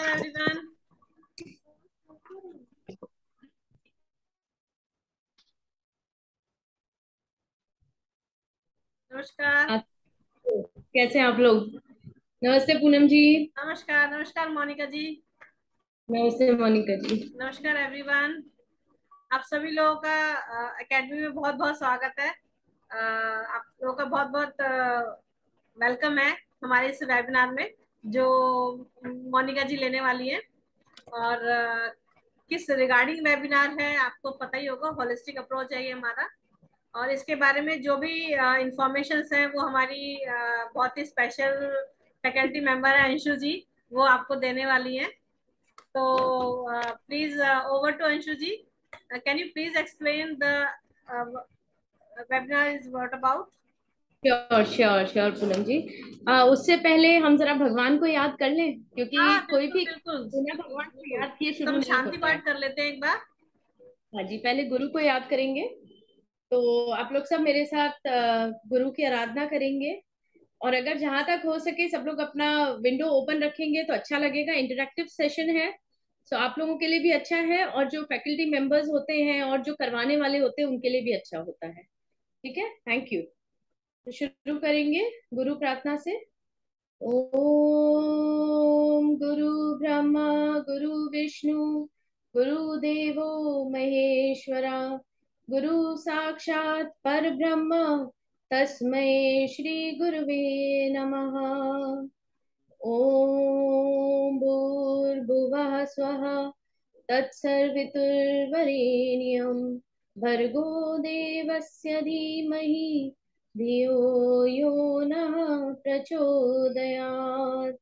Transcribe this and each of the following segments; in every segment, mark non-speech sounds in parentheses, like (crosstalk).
Everyone. नमस्कार कैसे हैं आप लोग? नमस्ते पूनम जी। नमस्कार नमस्कार मोनिका जी। नमस्ते मोनिका जी। नमस्कार एवरीवन आप सभी लोगों का एकेडमी में बहुत बहुत स्वागत है। आप लोगों का बहुत बहुत वेलकम है हमारे इस वेबिनार में, जो मोनिका जी लेने वाली है। और किस रिगार्डिंग वेबिनार है, आपको पता ही होगा होलिस्टिक अप्रोच है ये हमारा। और इसके बारे में जो भी इंफॉर्मेशन है, वो हमारी बहुत ही स्पेशल फैकल्टी मेंबर है अंशु जी, वो आपको देने वाली हैं। तो please over to Anshu ji. Can you please explain the webinar is what about sure sure sure Poonam ji आ, उससे पहले हम जरा भगवान को याद कर लें क्योंकि हाँ, कोई भी बिना भगवान को याद किए शुरू नहीं शांति पाठ कर लेते हैं एक बार। हाँ जी पहले गुरु को याद करेंगे। तो आप लोग सब मेरे साथ गुरु की आराधना करेंगे। और अगर जहाँ तक हो सके सब लोग अपना विंडो ओपन रखेंगे तो अच्छा लगेगा। इंटरेक्टिव सेशन है सो आप लोगों के लिए भी अच्छा है। और जो फैकल्टी मेंबर्स होते हैं और जो करवाने वाले होते हैं उनके लिए भी अच्छा होता है। ठीक है? थैंक यू तो शुरू करेंगे गुरु प्रार्थना से। ओम गुरु ब्रह्मा, गुरु विष्णु, गुरु देवो महेश्वरा, गुरु साक्षात पर ब्रह्म तस्मै श्री गुरुवे नमः। ॐ भूर्भुवः स्वः, तत्सर्वितुर्वरेण्यं, भर्गो देवस्य धीमहि धियो यो नः प्रचोदयात्।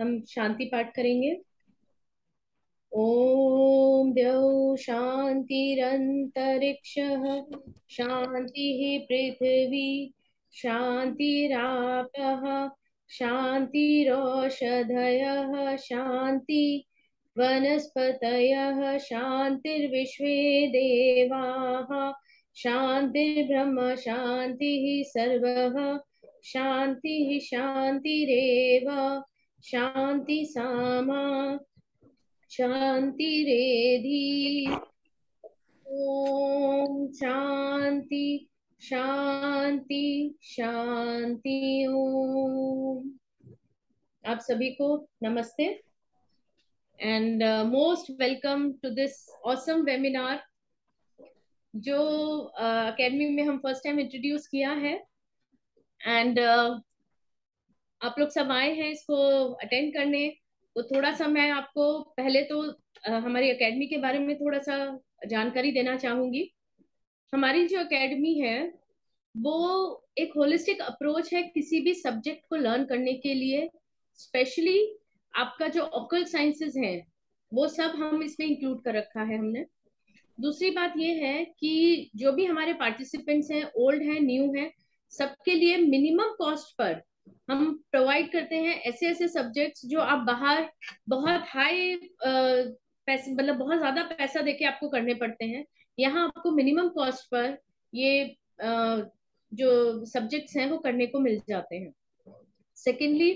हम शांति पाठ करेंगे। ॐ द्यौ शान्तिरन्तरिक्षः शान्तिः पृथिवी शान्तिरापः शान्तिरोषधयः शान्ति वनस्पतयः शान्तिर्विश्वे देवाः। शान्तिर्ब्रह्म शान्तिः सर्वः शान्तिः शान्तिरेव शान्ति सामा शान्तिरेधि ॐ शान्ति शांति शांति ओम। आप सभी को नमस्ते। And most welcome to this awesome webinar जो अकेडमी uh, में हम फ़र्स्ट टाइम इंट्रोड्यूस किया है एंड uh, आप लोग सब आए हैं इसको अटेंड करने तो थोड़ा सा मैं आपको पहले तो uh, हमारी अकेडमी के बारे में थोड़ा सा जानकारी देना चाहूँगी। हमारी जो एकेडमी है वो एक होलिस्टिक अप्रोच है किसी भी सब्जेक्ट को लर्न करने के लिए। स्पेशली आपका जो ऑकल साइंसेस है वो सब हम इसमें इंक्लूड कर रखा है हमने। दूसरी बात ये है कि जो भी हमारे पार्टिसिपेंट्स हैं ओल्ड हैं न्यू हैं, सबके लिए मिनिमम कॉस्ट पर हम प्रोवाइड करते हैं ऐसे ऐसे सब्जेक्ट्स जो आप बाहर बहुत हाई पैसे मतलब बहुत ज़्यादा पैसा देके आपको करने पड़ते हैं, यहाँ आपको मिनिमम कॉस्ट पर ये जो सब्जेक्ट्स हैं वो करने को मिल जाते हैं। सेकेंडली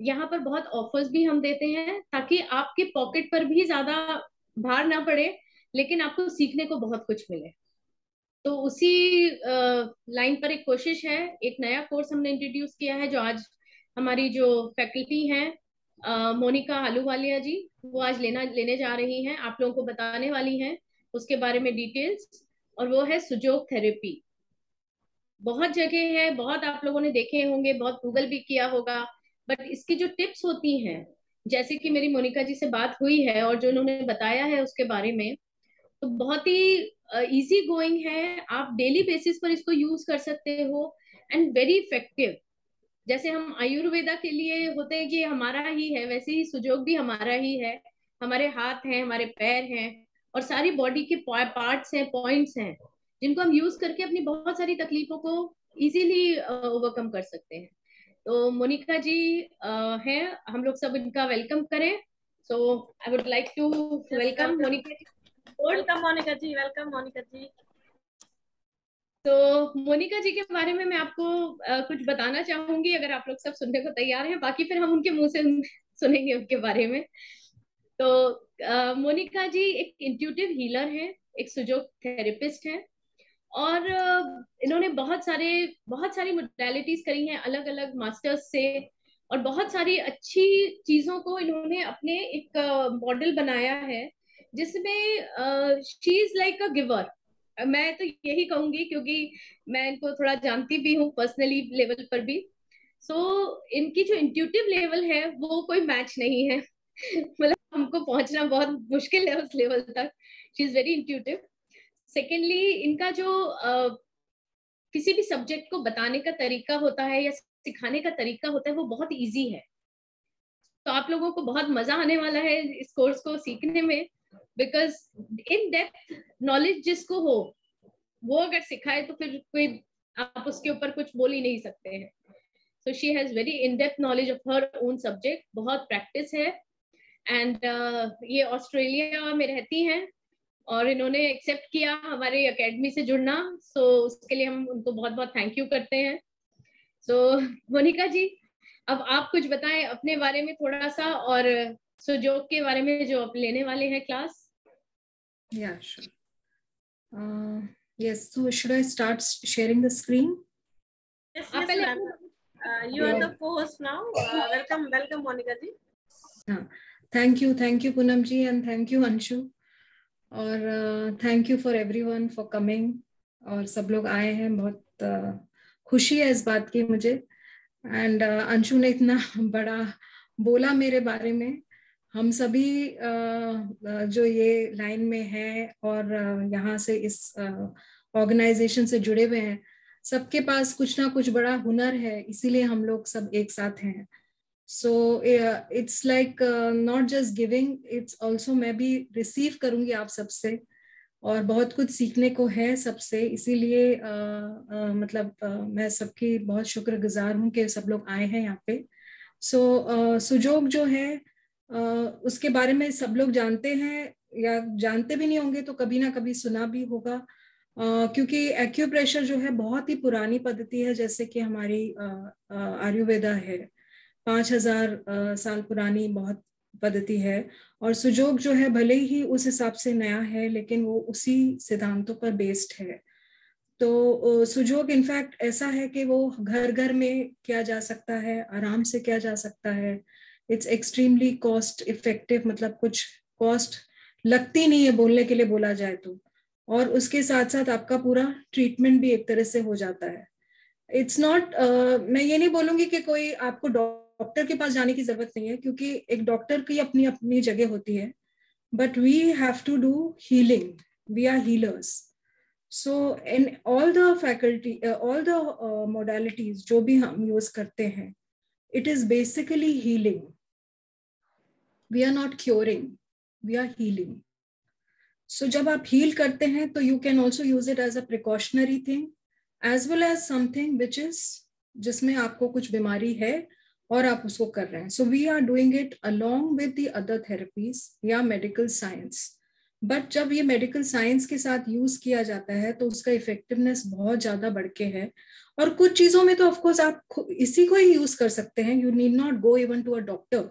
यहाँ पर बहुत ऑफर्स भी हम देते हैं ताकि आपके पॉकेट पर भी ज़्यादा भार ना पड़े लेकिन आपको सीखने को बहुत कुछ मिले। तो उसी लाइन पर एक कोशिश है, एक नया कोर्स हमने इंट्रोड्यूस किया है, जो आज हमारी जो फैकल्टी हैं मोनिका आलूवालिया जी, वो आज लेना, लेने जा रही हैं, आप लोगों को बताने वाली हैं, उसके बारे में डिटेल्स और वो है सुजोग थेरेपी बहुत जगह है, बहुत आप लोगों ने देखे होंगे, बहुत गूगल भी किया होगा बट इसकी जो टिप्स होती हैं, जैसे कि मेरी मोनिका जी से बात हुई है, और जो उन्होंने बताया है उसके बारे में तो बहुत ही इजी uh, गोइंग है। आप डेली बेसिस पर इसको यूज़ कर सकते हो एंड वेरी इफ़ेक्टिव जैसे हम आयुर्वेदा के लिए होते हैं कि हमारा ही है वैसे ही सुजोग भी हमारा ही है। हमारे हाथ हैं हमारे पैर हैं और सारी बॉडी के पार्ट्स हैं पॉइंट्स हैं जिनको हम यूज़ करके अपनी बहुत सारी तकलीफों को इजीली ओवरकम uh, कर सकते हैं। तो मोनिका जी हैं। हम लोग सब इनका वेलकम करें। So I would like to welcome Monica ji. Welcome Monica ji welcome Monica ji तो मोनिका जी के बारे में मैं आपको uh, कुछ बताना चाहूँगी अगर आप लोग सब सुनने को तैयार हैं। बाकी फिर हम उनके मुँह से (laughs) सुनेंगे उनके बारे में। तो मोनिका जी एक इंट्यूटिव हीलर हैं एक सुजोग थेरेपिस्ट हैं। और इन्होंने बहुत सारे बहुत सारी मोडेलिटीज करी हैं अलग अलग मास्टर्स से। और बहुत सारी अच्छी चीज़ों को इन्होंने अपने एक मॉडल बनाया है। जिसमें she is like a giver मैं तो यही कहूँगी क्योंकि मैं इनको थोड़ा जानती भी हूँ पर्सनली लेवल पर भी। सो so, इनकी जो इंट्यूटिव लेवल है वो कोई मैच नहीं है। (laughs) मतलब हमको पहुँचना बहुत मुश्किल है उस लेवल तक। She is very intuitive secondly इनका जो uh, किसी भी सब्जेक्ट को बताने का तरीका होता है या सिखाने का तरीका होता है वो बहुत ईजी है। तो आप लोगों को बहुत मज़ा आने वाला है इस कोर्स को सीखने में। बिकॉज़ इन डेप्थ नॉलेज जिसको हो वो अगर सिखाए तो फिर कोई आप उसके ऊपर कुछ बोल ही नहीं सकते हैं। So she has very in depth knowledge of her own subject बहुत प्रैक्टिस है। एंड uh, ये ऑस्ट्रेलिया में रहती हैं और इन्होंने एक्सेप्ट किया हमारे अकेडमी से जुड़ना। सो so, उसके लिए हम उनको बहुत बहुत थैंक यू करते हैं। सो so, (laughs) मोनिका जी अब आप कुछ बताएँ अपने बारे में थोड़ा सा और सो जॉब के बारे में जो आप लेने वाले हैं क्लास या yes so should I start sharing the screen आप पहले you are the host now welcome welcome Monica ji हाँ thank you thank you Poonam ji and thank you Anshu और thank you for everyone for coming और सब लोग आए हैं बहुत uh, खुशी है इस बात की मुझे. एंड uh, अंशु ने इतना (laughs) बड़ा बोला मेरे बारे में. हम सभी uh, जो ये लाइन में है और uh, यहाँ से इस ऑर्गेनाइजेशन uh, से जुड़े हुए हैं सबके पास कुछ ना कुछ बड़ा हुनर है इसीलिए हम लोग सब एक साथ हैं। So it's like not just giving it's also मैं भी रिसीव करूँगी आप सबसे और बहुत कुछ सीखने को है सबसे इसीलिए uh, uh, मतलब uh, मैं सबकी बहुत शुक्रगुजार हूँ कि सब लोग आए हैं यहाँ पे। सो so, सुजोग जो है उसके बारे में सब लोग जानते हैं या जानते भी नहीं होंगे तो कभी ना कभी सुना भी होगा। क्योंकि एक्यूप्रेशर जो है बहुत ही पुरानी पद्धति है, जैसे कि हमारी आयुर्वेदा है। पाँच हज़ार साल पुरानी बहुत पद्धति है और सुजोग जो है भले ही उस हिसाब से नया है, लेकिन वो उसी सिद्धांतों पर बेस्ड है। तो सुजोग इनफैक्ट ऐसा है कि वो घर घर में किया जा सकता है, आराम से किया जा सकता है। इट्स एक्सट्रीमली कॉस्ट इफ़ेक्टिव मतलब कुछ कॉस्ट लगती नहीं है बोलने के लिए बोला जाए तो। और उसके साथ साथ आपका पूरा ट्रीटमेंट भी एक तरह से हो जाता है। इट्स नॉट uh, मैं ये नहीं बोलूँगी कि कोई आपको डॉक्टर के पास जाने की ज़रूरत नहीं है क्योंकि एक डॉक्टर की अपनी अपनी जगह होती है। But we have to do healing we are healers so in all the faculty all the modalities जो भी हम यूज़ करते हैं it is basically healing we are not curing we are healing so जब आप हील करते हैं तो you can also use it as a precautionary thing as well as something which is जिसमें आपको कुछ बीमारी है और आप उसको कर रहे हैं। So we are doing it along with the other therapies या मेडिकल साइंस बट जब ये मेडिकल साइंस के साथ यूज़ किया जाता है तो उसका इफेक्टिवनेस बहुत ज़्यादा बढ़ के है। और कुछ चीज़ों में तो ऑफकोर्स आप इसी को ही यूज़ कर सकते हैं। You need not go even to a doctor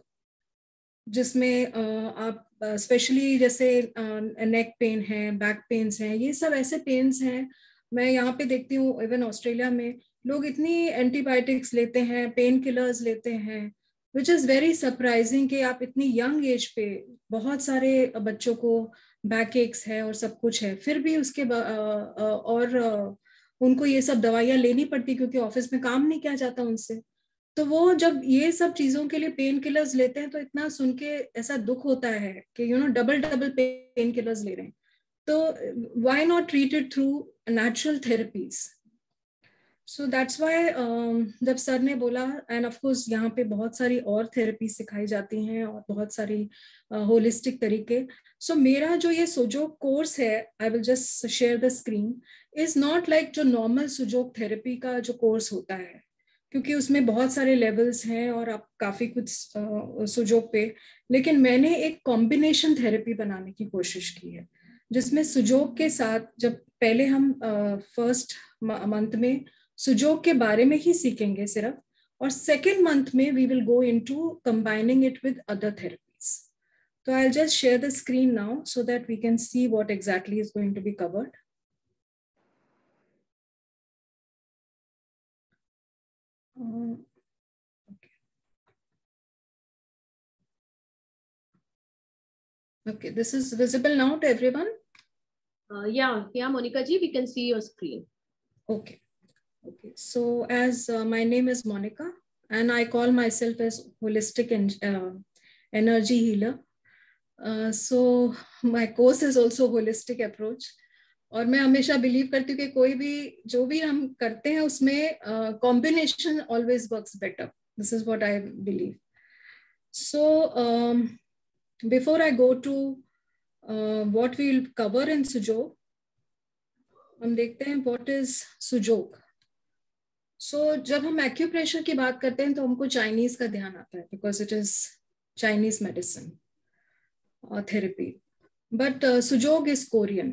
जिसमें आप स्पेशली जैसे नेक पेन है बैक पेन्स हैं, ये सब ऐसे पेन्स हैं। मैं यहाँ पे देखती हूँ इवन ऑस्ट्रेलिया में, लोग इतनी एंटीबायोटिक्स लेते हैं पेन किलर्स लेते हैं विच इज़ वेरी सरप्राइजिंग कि आप इतनी यंग एज पे बहुत सारे बच्चों को बैक एक्स है और सब कुछ है। फिर भी उसके और उनको ये सब दवाइयाँ लेनी पड़ती क्योंकि ऑफ़िस में काम नहीं किया जाता उनसे। तो वो जब ये सब चीज़ों के लिए पेन किलर्स लेते हैं तो इतना सुन के ऐसा दुख होता है कि you know double double painkillers ले रहे हैं। तो why not treated through natural therapies so that's why जब सर ने बोला एंड ऑफ़ कोर्स यहाँ पे बहुत सारी और थेरेपी सिखाई जाती हैं और बहुत सारी होलिस्टिक uh, तरीके। सो so, मेरा जो ये सुजोग कोर्स है I will just share the screen is not like जो नॉर्मल सुजोग थेरेपी का जो कोर्स होता है। क्योंकि उसमें बहुत सारे लेवल्स हैं और आप काफ़ी कुछ सुजोग पे। लेकिन मैंने एक कॉम्बिनेशन थेरेपी बनाने की कोशिश की है, जिसमें सुजोग के साथ जब पहले हम फ़र्स्ट मंथ में सुजोग के बारे में ही सीखेंगे सिर्फ़, और सेकेंड मंथ में we will go into combining it with other therapies तो I just share the screen now so that we can see what exactly is going to be covered Okay, okay, this is visible now to everyone? Uh, yeah, yeah, Monica ji, we can see your screen. Okay. Okay, so as uh, my name is Monica, and I call myself as holistic and uh, energy healer. Uh, so my course is also holistic approach. और मैं हमेशा believe करती हूँ कि कोई भी जो भी हम करते हैं उसमें combination always works better this is what I believe so before I go to uh, what we'll cover in हम देखते हैं what is सुजोग सो जब हम एक्यूप्रेशर की बात करते हैं तो हमको चाइनीज़ का ध्यान आता है because it is Chinese medicine therapy but Sujok is Korean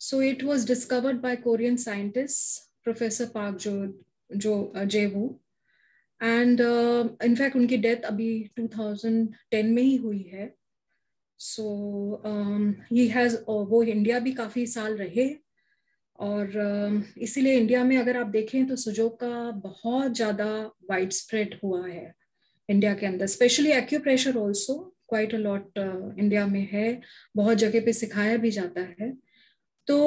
so it was discovered by Korean scientist professor Park जो जो Jaewoo and in fact uh, in fact, उनकी डेथ अभी 2010 में ही हुई है. सो ही हैज़ वो इंडिया भी काफ़ी साल रहे. और uh, इसीलिए इंडिया में अगर आप देखें तो सुजोग का बहुत ज़्यादा वाइड स्प्रेड हुआ है इंडिया के अंदर. Specially acupressure also quite a lot India में है. बहुत जगह पे सिखाया भी जाता है. तो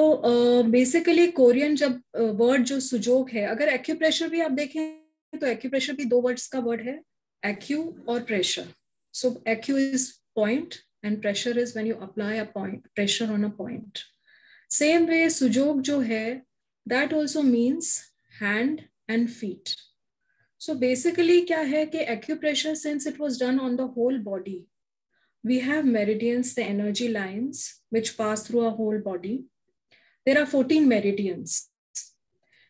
बेसिकली कोरियन जब वर्ड जो सुजोग है अगर एक्यूप्रेशर भी आप देखें तो एक्यूप्रेशर भी दो वर्ड्स का वर्ड है एक्यू और pressure so acu is point and pressure is when you apply a point pressure on a point same way Sujok जो है that also means hand and feet so basically क्या है कि acupressure since it was done on the whole body we have meridians, the energy lines, which pass through our whole body. There are 14 meridians.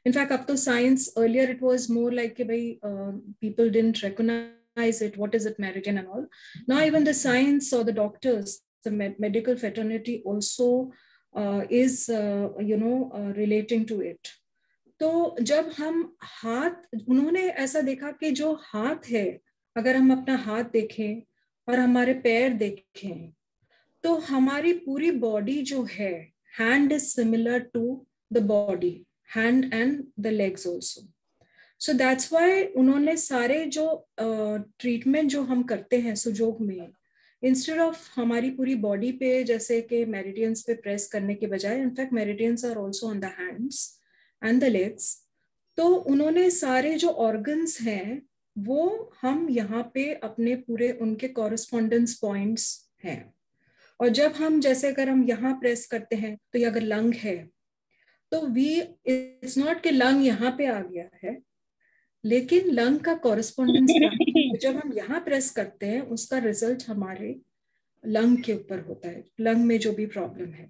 in fact up to science earlier it was more like by uh, people didn't recognize it what is it meridian and all now even the science or the doctors the med medical fraternity also uh, is uh, you know uh, relating to it तो जब हम हाथ उन्होंने ऐसा देखा कि जो हाथ है अगर हम अपना हाथ देखें और हमारे पैर देखें तो हमारी पूरी बॉडी जो है hand is similar to the body hand and the legs also. So that's why उन्होंने सारे जो ट्रीटमेंट uh, जो हम करते हैं सुजोग में इंस्टेड ऑफ़ हमारी पूरी बॉडी पे जैसे कि मेरिडियंस पे प्रेस करने के बजाय in fact meridians are also on the hands and the legs तो उन्होंने सारे जो ऑर्गन्स हैं वो हम यहाँ पे अपने पूरे उनके कॉरेस्पॉन्डेंस पॉइंट्स हैं। और जब हम जैसे अगर हम यहाँ प्रेस करते हैं तो ये अगर लंग है तो वी इट्स नॉट कि लंग यहाँ पे आ गया है लेकिन लंग का (laughs) कॉरेस्पॉन्डेंस जब हम यहाँ प्रेस करते हैं उसका रिज़ल्ट हमारे लंग के ऊपर होता है लंग में जो भी प्रॉब्लम है।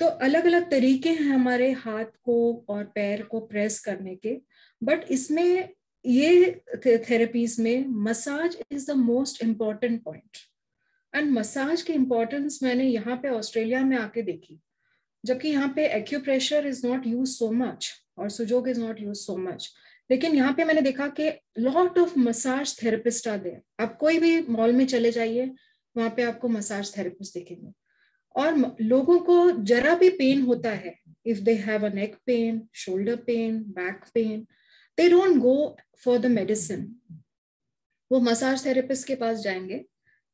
तो अलग अलग तरीके हैं हमारे हाथ को और पैर को प्रेस करने के बट इसमें ये थेरेपीज में massage is the most important point and massage की इम्पोर्टेंस मैंने यहाँ पे ऑस्ट्रेलिया में आके देखी, जबकि यहाँ पे acupressure is not use so much और Sujok is not use so much लेकिन यहाँ पे मैंने देखा कि लॉट ऑफ़ मसाज थेरेपिस्ट आ दे आप कोई भी मॉल में चले जाइए, वहाँ पे आपको मसाज थेरेपिस्ट देखेंगे। और लोगों को जरा भी पेन होता है if they have a neck pain shoulder pain back pain they don't go for the medicine वो मसाज थेरेपिस्ट के पास जाएँगे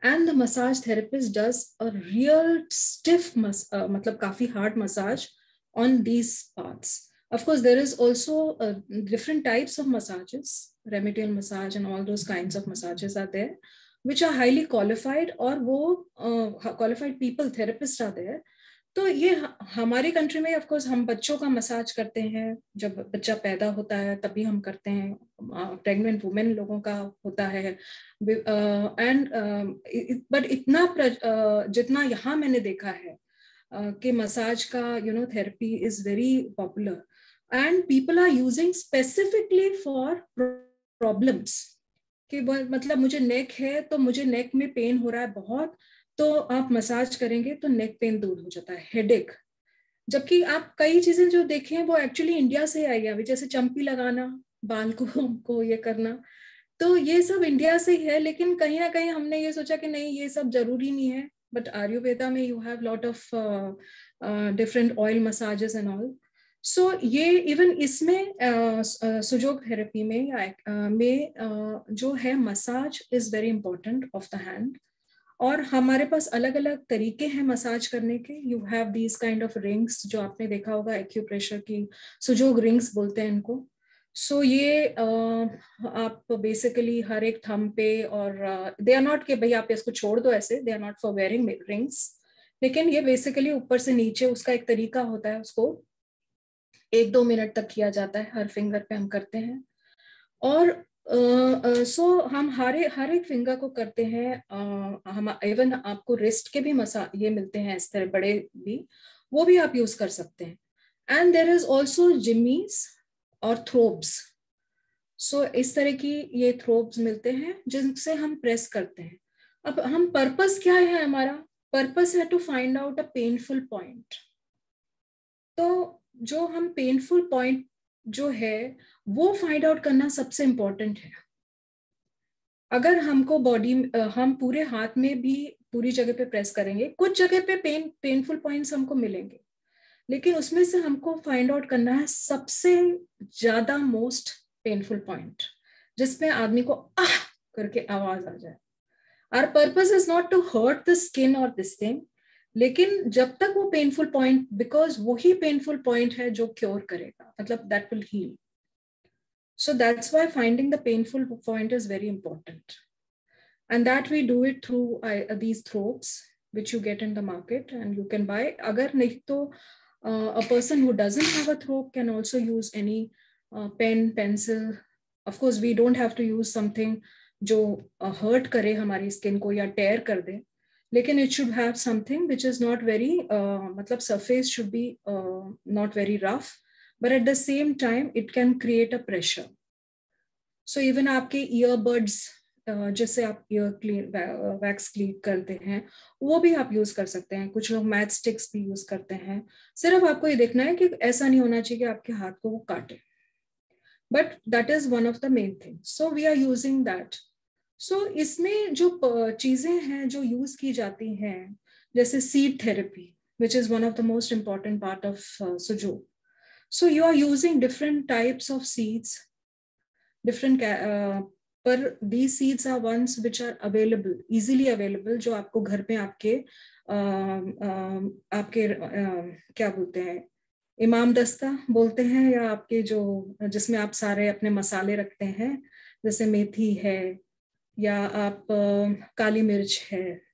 and the massage therapist does a real stiff mas- uh, matlab kafi hard massage on these parts. Of course there is also uh, different types of massages remedial massage and all those kinds of massages are there which are highly qualified or wo uh, qualified people therapists are there तो ये हमारी country में of course हम बच्चों का massage करते हैं। जब बच्चा पैदा होता है, तभी हम करते हैं। प्रेग्नेंट वुमेन लोगों का होता है। एंड बट इतना जितना यहाँ मैंने देखा है कि मसाज का you know therapy is very popular and people are using specifically for problems कि मतलब मुझे नेक है तो मुझे नेक में पेन हो रहा है बहुत। तो आप मसाज करेंगे तो नेक पेन दूर हो जाता है हेडेक जबकि आप कई चीज़ें जो देखें वो एक्चुअली इंडिया से आई है। अभी जैसे चंपी लगाना बाल को, को ये करना तो ये सब इंडिया से ही है लेकिन कहीं ना कहीं हमने ये सोचा कि नहीं ये सब ज़रूरी नहीं है। बट आयुर्वेदा में you have lot of different oil massages and all so ये इवन इसमें सुजोग थेरेपी में uh, में uh, जो है massage is very important of the hand और हमारे पास अलग अलग तरीके हैं मसाज करने के। You have these kind of rings जो आपने देखा होगा एक्यूप्रेशर की सुजोग रिंग्स बोलते हैं इनको। सो so, ये uh, आप बेसिकली हर एक थम पे और दे आर नॉट के भाई आप इसको छोड़ दो ऐसे they are not for wearing rings लेकिन ये बेसिकली ऊपर से नीचे उसका एक तरीका होता है उसको एक दो मिनट तक किया जाता है हर फिंगर पे हम करते हैं। और सो हम हर हर एक फिंगर को करते हैं हम इवन आपको रिस्ट के भी मसा, ये मिलते हैं इस तरह बड़े भी, वो भी आप यूज़ कर सकते हैं। And there is also jimmies और थ्रोब्स सो इस तरह की ये थ्रोब्स मिलते हैं, जिनसे हम प्रेस करते हैं। अब हम पर्पस क्या है हमारा? पर्पस है to find out a painful point तो जो हम पेनफुल पॉइंट जो है वो फाइंड आउट करना सबसे इंपॉर्टेंट है। अगर हमको बॉडी हम पूरे हाथ में भी पूरी जगह पे प्रेस करेंगे, कुछ जगह पे पेन पेनफुल पॉइंट्स हमको मिलेंगे। लेकिन उसमें से हमको फाइंड आउट करना है सबसे ज़्यादा मोस्ट पेनफुल पॉइंट जिसमें आदमी को आह करके आवाज़ आ जाए। Our purpose is not to hurt the skin और दिस थिंग लेकिन जब तक वो पेनफुल पॉइंट बिकॉज़ वही पेनफुल पॉइंट है जो क्योर करेगा मतलब that will heal So that's why finding the painful point is very important and that we do it through these drops which you get in the market and you can buy agar nahi to uh, a person who doesn't have a throat can also use any uh, pen, pencil. Of course, we don't have to use something जो hurt करे हमारी skin को या tear कर दे लेकिन it should have something which is not very मतलब surface should be not very rough But at the same time it can create a pressure so even आपके earbuds जैसे आप ईयर क्लीन वैक्स क्लीन करते हैं, वो भी आप use कर सकते हैं। कुछ लोग मैथ स्टिक्स भी यूज़ करते हैं। सिर्फ़ आपको ये देखना है कि ऐसा नहीं होना चाहिए कि आपके हाथ को वो काटे। But that is one of the main thing so we are using that so इसमें जो चीज़ें हैं, जो यूज़ की जाती हैं, जैसे seed therapy which is one of the most important part of Sujok so you are using different types of seeds different पर the seeds are ones which are available easily available जो आपको घर पे आपके आ, आ, आपके आ, क्या बोलते हैं इमाम दस्ता बोलते हैं या आपके जो जिसमें आप सारे अपने मसाले रखते हैं जैसे मेथी है या आप काली मिर्च है।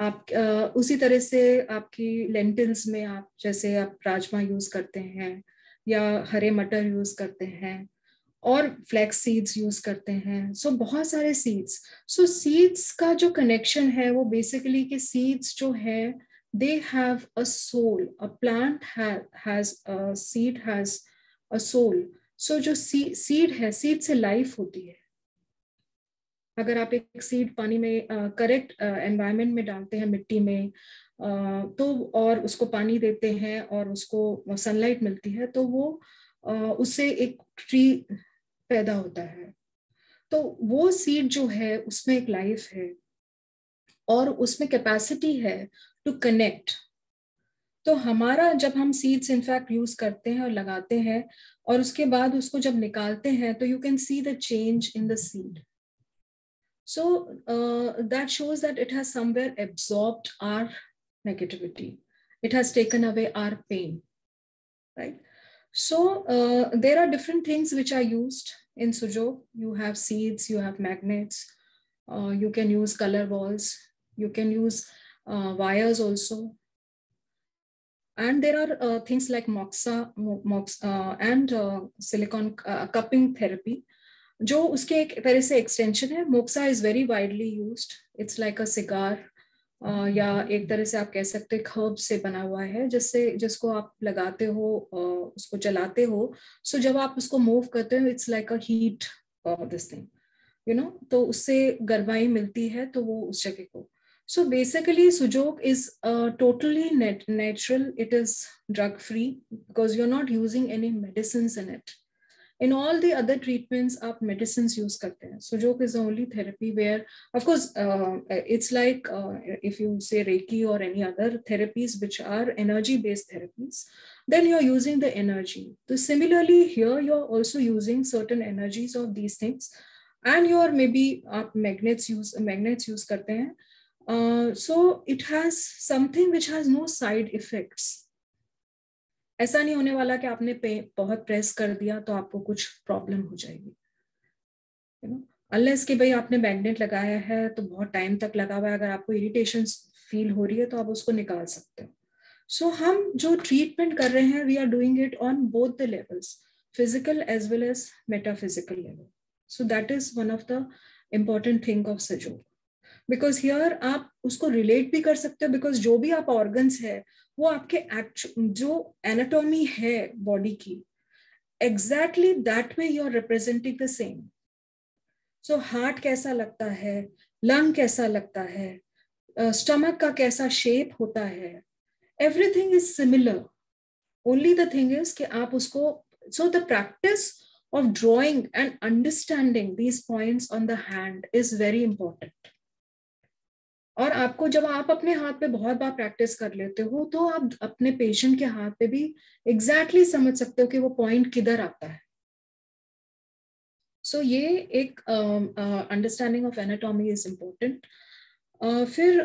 आप उसी तरह से आपकी लेंटिल्स में आप जैसे आप राजमा यूज़ करते हैं या हरे मटर यूज़ करते हैं और फ्लैक्स सीड्स यूज़ करते हैं सो so, बहुत सारे सीड्स सो सीड्स का जो कनेक्शन है वो बेसिकली कि सीड्स जो है they have a soul a plant has seed has a soul so जो सीड है सीड से लाइफ होती है। अगर आप एक सीड पानी में करेक्ट एनवायरमेंट uh, में डालते हैं मिट्टी में तो और उसको पानी देते हैं और उसको सनलाइट मिलती है तो वो उससे एक ट्री पैदा होता है। तो वो सीड जो है उसमें एक लाइफ है और उसमें कैपेसिटी है टू कनेक्ट तो हमारा जब हम सीड्स इनफैक्ट यूज़ करते हैं और लगाते हैं और उसके बाद उसको जब निकालते हैं तो you can see the change in the seed so uh, that shows that it has somewhere absorbed our negativity it has taken away our pain right so uh, there are different things which are used in Sujo, you have seeds, you have magnets, uh, you can use color balls, you can use uh, wires also. And there are uh, things like moxa, mox, uh, and silicon cupping therapy. जो उसके एक तरह से extension है, moxa is very widely use it's like a cigar या एक तरह से आप कह सकते हैं खर्ब से बना हुआ है, जिससे, जिसको आप लगाते हो उसको जलाते हो। सो so जब आप उसको मूव करते हो it's like a heat this thing you know तो उससे गर्माई मिलती है तो वो उस जगह को। So basically Sujok is totally natural it is drug free because you are not using any medicine in it. in all the other treatments aap medicines use karte hain so joke is the only therapy where of course uh, it's like uh, if you say reiki or any other therapies which are energy based therapies then you're using the energy. So similarly here you're also using certain energies of these things and you're maybe aap magnets use magnets use karte hain uh, so it has something which has no side effects. ऐसा नहीं होने वाला कि आपने पे बहुत press कर दिया तो आपको कुछ प्रॉब्लम हो जाएगी। यू कि भाई आपने मैग्नेट लगाया है तो बहुत टाइम तक लगा हुआ है। अगर आपको इरिटेशन फील हो रही है तो आप उसको निकाल सकते हो। सो so, हम जो ट्रीटमेंट कर रहे हैं we are doing it on both the levels physical as well as metaphysical level so that is one of the important thing of Sujok because here आप उसको रिलेट भी कर सकते हो बिकॉज़ जो भी आप ऑर्गन्स है वो आपके जो एनाटॉमी है बॉडी की exactly that way you are representing the same so heart कैसा लगता है लंग कैसा लगता है स्टमक uh, का कैसा शेप होता है everything is similar only the thing is कि आप उसको so the practice of drawing and understanding these points on the hand is very important. और आपको जब आप अपने हाथ पे बहुत बार प्रैक्टिस कर लेते हो तो आप अपने पेशेंट के हाथ पे भी एग्जैक्टली exactly समझ सकते हो कि वो पॉइंट किधर आता है। सो so, ये एक understanding of anatomy is important फिर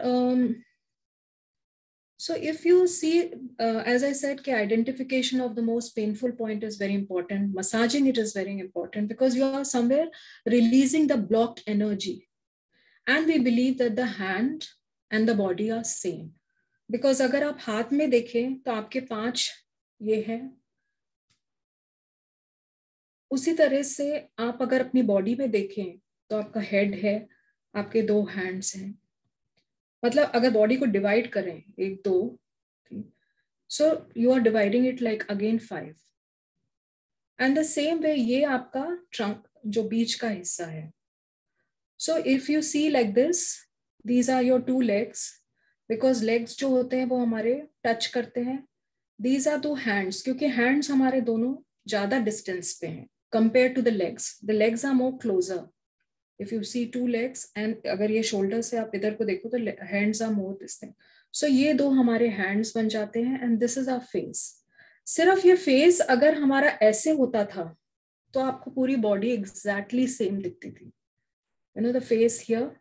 so if you see as I said के identification of the most painful point is very important massaging it is very important because you are somewhere releasing the block energy and we believe that the hand and the body are same. Because अगर आप हाथ में देखें तो आपके पाँच ये है। उसी तरह से आप अगर अपनी बॉडी में देखें तो आपका हेड है, आपके दो हैंड्स हैं। मतलब अगर बॉडी को डिवाइड करें, एक, दो so you are dividing it like again five and the same way ये आपका ट्रंक जो बीच का हिस्सा है। So if you see like this these are your two legs because legs जो होते हैं वो हमारे टच करते हैं. दीज आर टू हैंड्स क्योंकि हैंड्स हमारे दोनों ज़्यादा डिस्टेंस पे हैं. Compare to the legs the legs are more closer if you see two legs and अगर ये शोल्डर से आप इधर को देखो तो hands are more this thing so ये दो हमारे हैंड्स बन जाते हैं and this is our face सिर्फ़ ये फेस अगर हमारा ऐसे होता था तो आपको पूरी बॉडी एग्जैक्टली सेम दिखती थी. You know the face here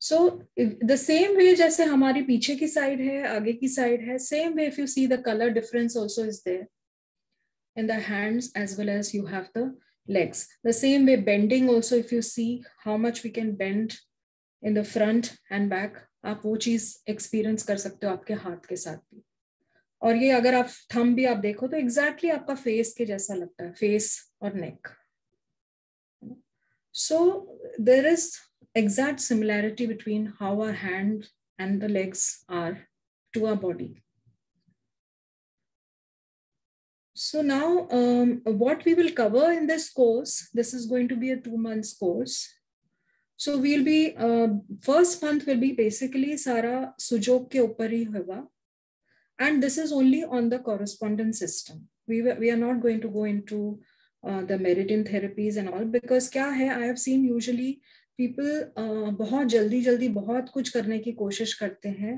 so the same way जैसे हमारी पीछे की साइड है, आगे की साइड है same way if you see the colour difference also is there in the hands as well as you have the legs the same way bending also if you see how much we can bend in the front and back आप वो चीज़ experience कर सकते हो आपके हाथ के साथ भी। और ये अगर आप थम भी आप देखो तो एग्जैक्टली exactly आपका फेस के जैसा लगता है फेस और neck So there is exact similarity between how our hand and the legs are to our body. So now um, what we will cover in this course, this is going to be a two months course. So we'll be, uh, first month will be basically Sara Sujok ke upar hi hoga. And this is only on the correspondence system. We, we are not going to go into the meridian therapies and all because क्या है I have seen usually people बहुत जल्दी जल्दी बहुत कुछ करने की कोशिश करते हैं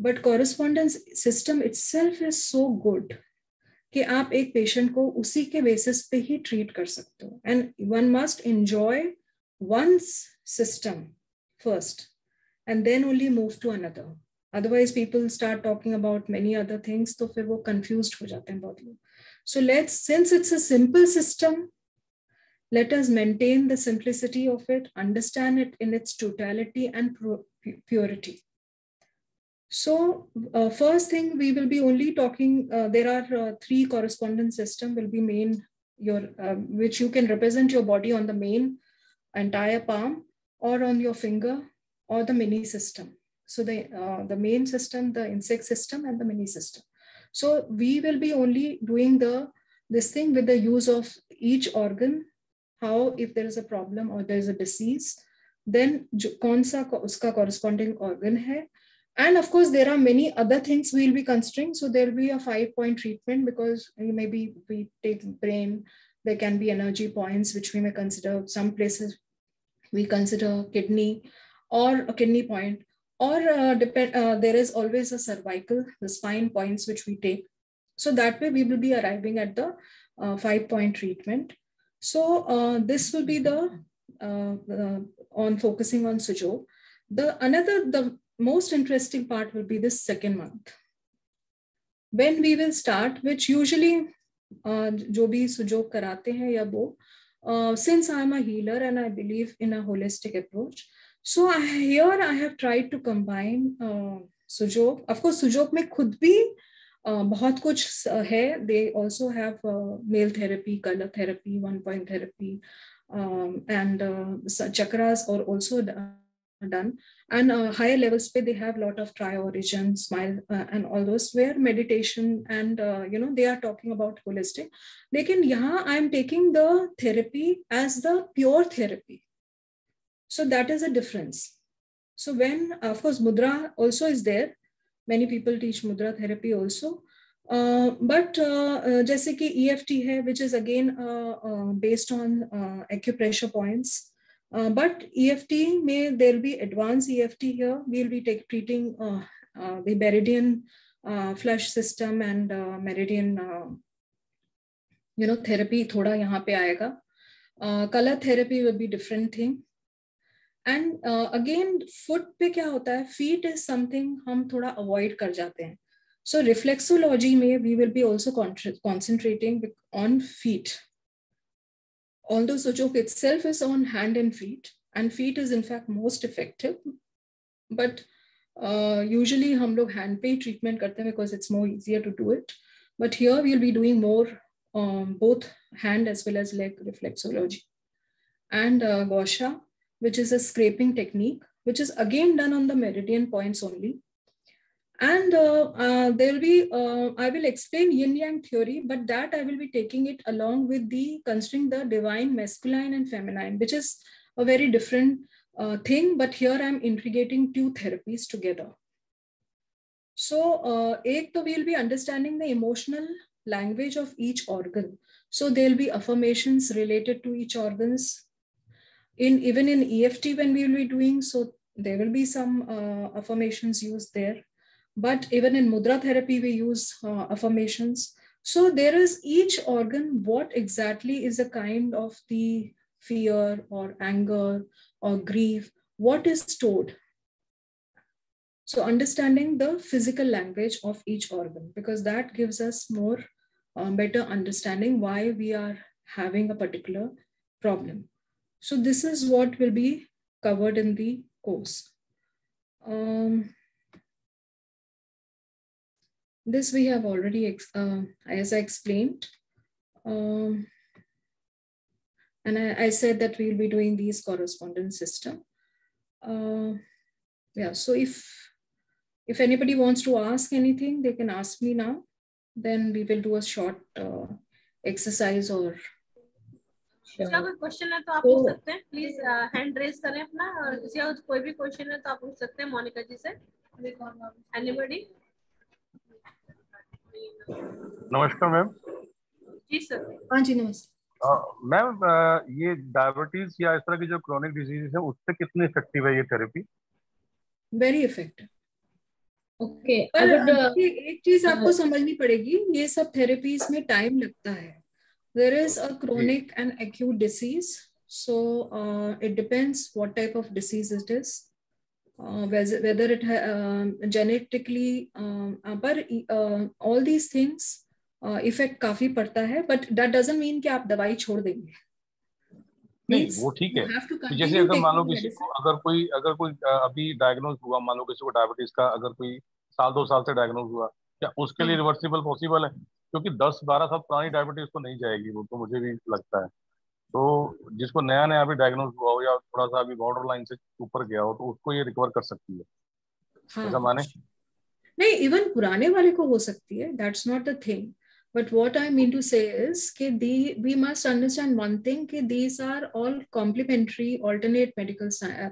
but correspondence system itself is so good कि आप एक पेशेंट को उसी के बेसिस पे ही ट्रीट कर सकते हो। And one must enjoy one system first and then only move to another otherwise people start talking about many other things तो फिर वो कंफ्यूज हो जाते हैं बहुत लोग। So let's, since it's a simple system, let us maintain the simplicity of it, understand it in its totality and purity. So uh, first thing we will be only talking, uh, there are uh, three correspondence system will be main, your um, which you can represent your body on the main entire palm or on your finger or the mini system. So the, uh, the main system, the insect system and the mini system. So we will be only doing the this thing with the use of each organ, how if there is a problem or there is a disease, then कौन सा उसका corresponding organ है and of course there are many other things we'll be considering so there'll be a five point treatment because maybe we take brain there can be energy points which we may consider some places we consider kidney or a kidney point or uh, depend uh, there is always a cervical the spine points which we take so that way we will be arriving at the uh, five point treatment so uh, this will be the uh, on focusing on sujo the another the most interesting part will be this second month. When we will start, which usually uh, जो भी सुजोग कराते हैं या वो uh, since I'm a healer and I believe in a holistic approach, so I, here I have tried to combine uh, sujok. Of course, sujok में खुद भी uh, बहुत कुछ है. They also have uh, male therapy, color therapy, one point therapy, um, and uh, chakras are also done and uh, higher levels where they have a lot of try origin smile uh, and all those where meditation and uh, you know they are talking about holistic lekin yahan i am taking the therapy as the pure therapy so that is a difference so when of course mudra also is there many people teach mudra therapy also uh, but uh, uh, जैसे कि EFT है which is again uh, uh, based on uh, acupressure points uh, but EFT may there be advanced EFT here. We'll be take, treating uh, uh, the meridian uh, flush system and uh, meridian, uh, you know, therapy. Thoda यहाँ पे आएगा. color therapy will be different thing. And again, foot पे क्या होता है? Feet is something हम थोड़ा avoid कर जाते हैं. So reflexology में we will be also concentrating on feet although Sujok itself is on hand and feet, and feet is in fact most effective, but uh, usually hum log hand pay treatment karte because it's more easier to do it. But here we'll be doing more um, both hand as well as leg reflexology. And uh, Gosha, which is a scraping technique, which is again done on the meridian points only. And uh, uh, there will be, uh, I will explain yin yang theory, but that I will be taking it along with the considering the divine masculine and feminine, which is a very different uh, thing. But here I'm integrating two therapies together. So, uh, ek to we'll be understanding the emotional language of each organ. So there'll be affirmations related to each organs. In even in EFT when we will be doing, so there will be some uh, affirmations used there but even in mudra therapy, we use uh, affirmations. So there is each organ, what exactly is a kind of the fear or anger or grief, what is stored. So understanding the physical language of each organ, because that gives us more um, better understanding why we are having a particular problem. So this is what will be covered in the course. Um, this we have already, uh, as I explained. Um, and I, I, said that we'll be doing these correspondence system. Uh, yeah, so if if anybody wants to ask anything, they can ask me now. Then we will do a short uh, exercise or इसका कोई question है तो आप पूछ सकते हैं। Please hand raise करें अपना और किसी का कोई भी क्वेश्चन है तो आप पूछ सकते हैं मोनिका जी से। एनीबॉडी नमस्कार मैम जी सर हाँ जी नमस्कार मैम ये डायबिटीज़ या इस तरह की जो क्रोनिक डिज़ीज़ है उससे कितनी इफ़ेक्टिव है ये थेरेपी वेरी इफ़ेक्टिव ओके एक चीज़ आपको समझनी पड़ेगी ये सब थेरेपीज में टाइम लगता है। There is a chronic and acute disease so uh, it depends what type of disease it is. Uh, whether it uh, genetically um, uh, but uh, all these things effect uh, काफ़ी पड़ता है but that doesn't mean कि आप दवाई छोड़ देंगे। नहीं वो ठीक है। तो जैसे अगर मान लो किसी को अगर कोई अगर कोई अभी डायग्नोज हुआ मान लो किसी को डायबिटीज़ का अगर कोई साल दो साल से डायग्नोज हुआ क्या उसके लिए रिवर्सिबल हाँ। पॉसिबल है? क्योंकि 10-12 साल पुरानी डायबिटीज़ तो नहीं जाएगी वो तो मुझे भी लगता है। तो जिसको नया नया अभी डायग्नोज हुआ हो या थोड़ा सा अभी बॉर्डर लाइन से ऊपर गया हो तो उसको ये रिकवर कर सकती है। हाँ, माने? नहीं इवन पुराने वाले को हो सकती है that's not a thing but what I mean to say we must understand one thing these are all complementary alternate medical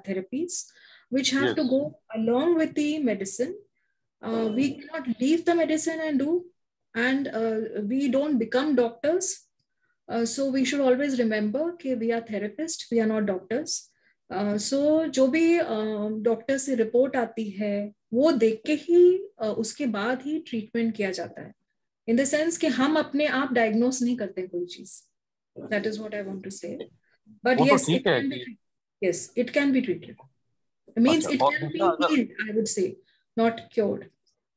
therapies which have to go along with the medicine we cannot leave the medicine and do and uh, we don't become doctors. Uh, so we should always remember that we are therapists, we are not doctors. So uh, so, जो भी doctor uh, से report आती है वो देख के ही uh, उसके बाद ही ट्रीटमेंट किया जाता है। इन द सेंस कि हम अपने आप डायग्नोस नहीं करते कोई चीज़। That is what I want to say but yes yes it can be treated means it can be healed I would say not cured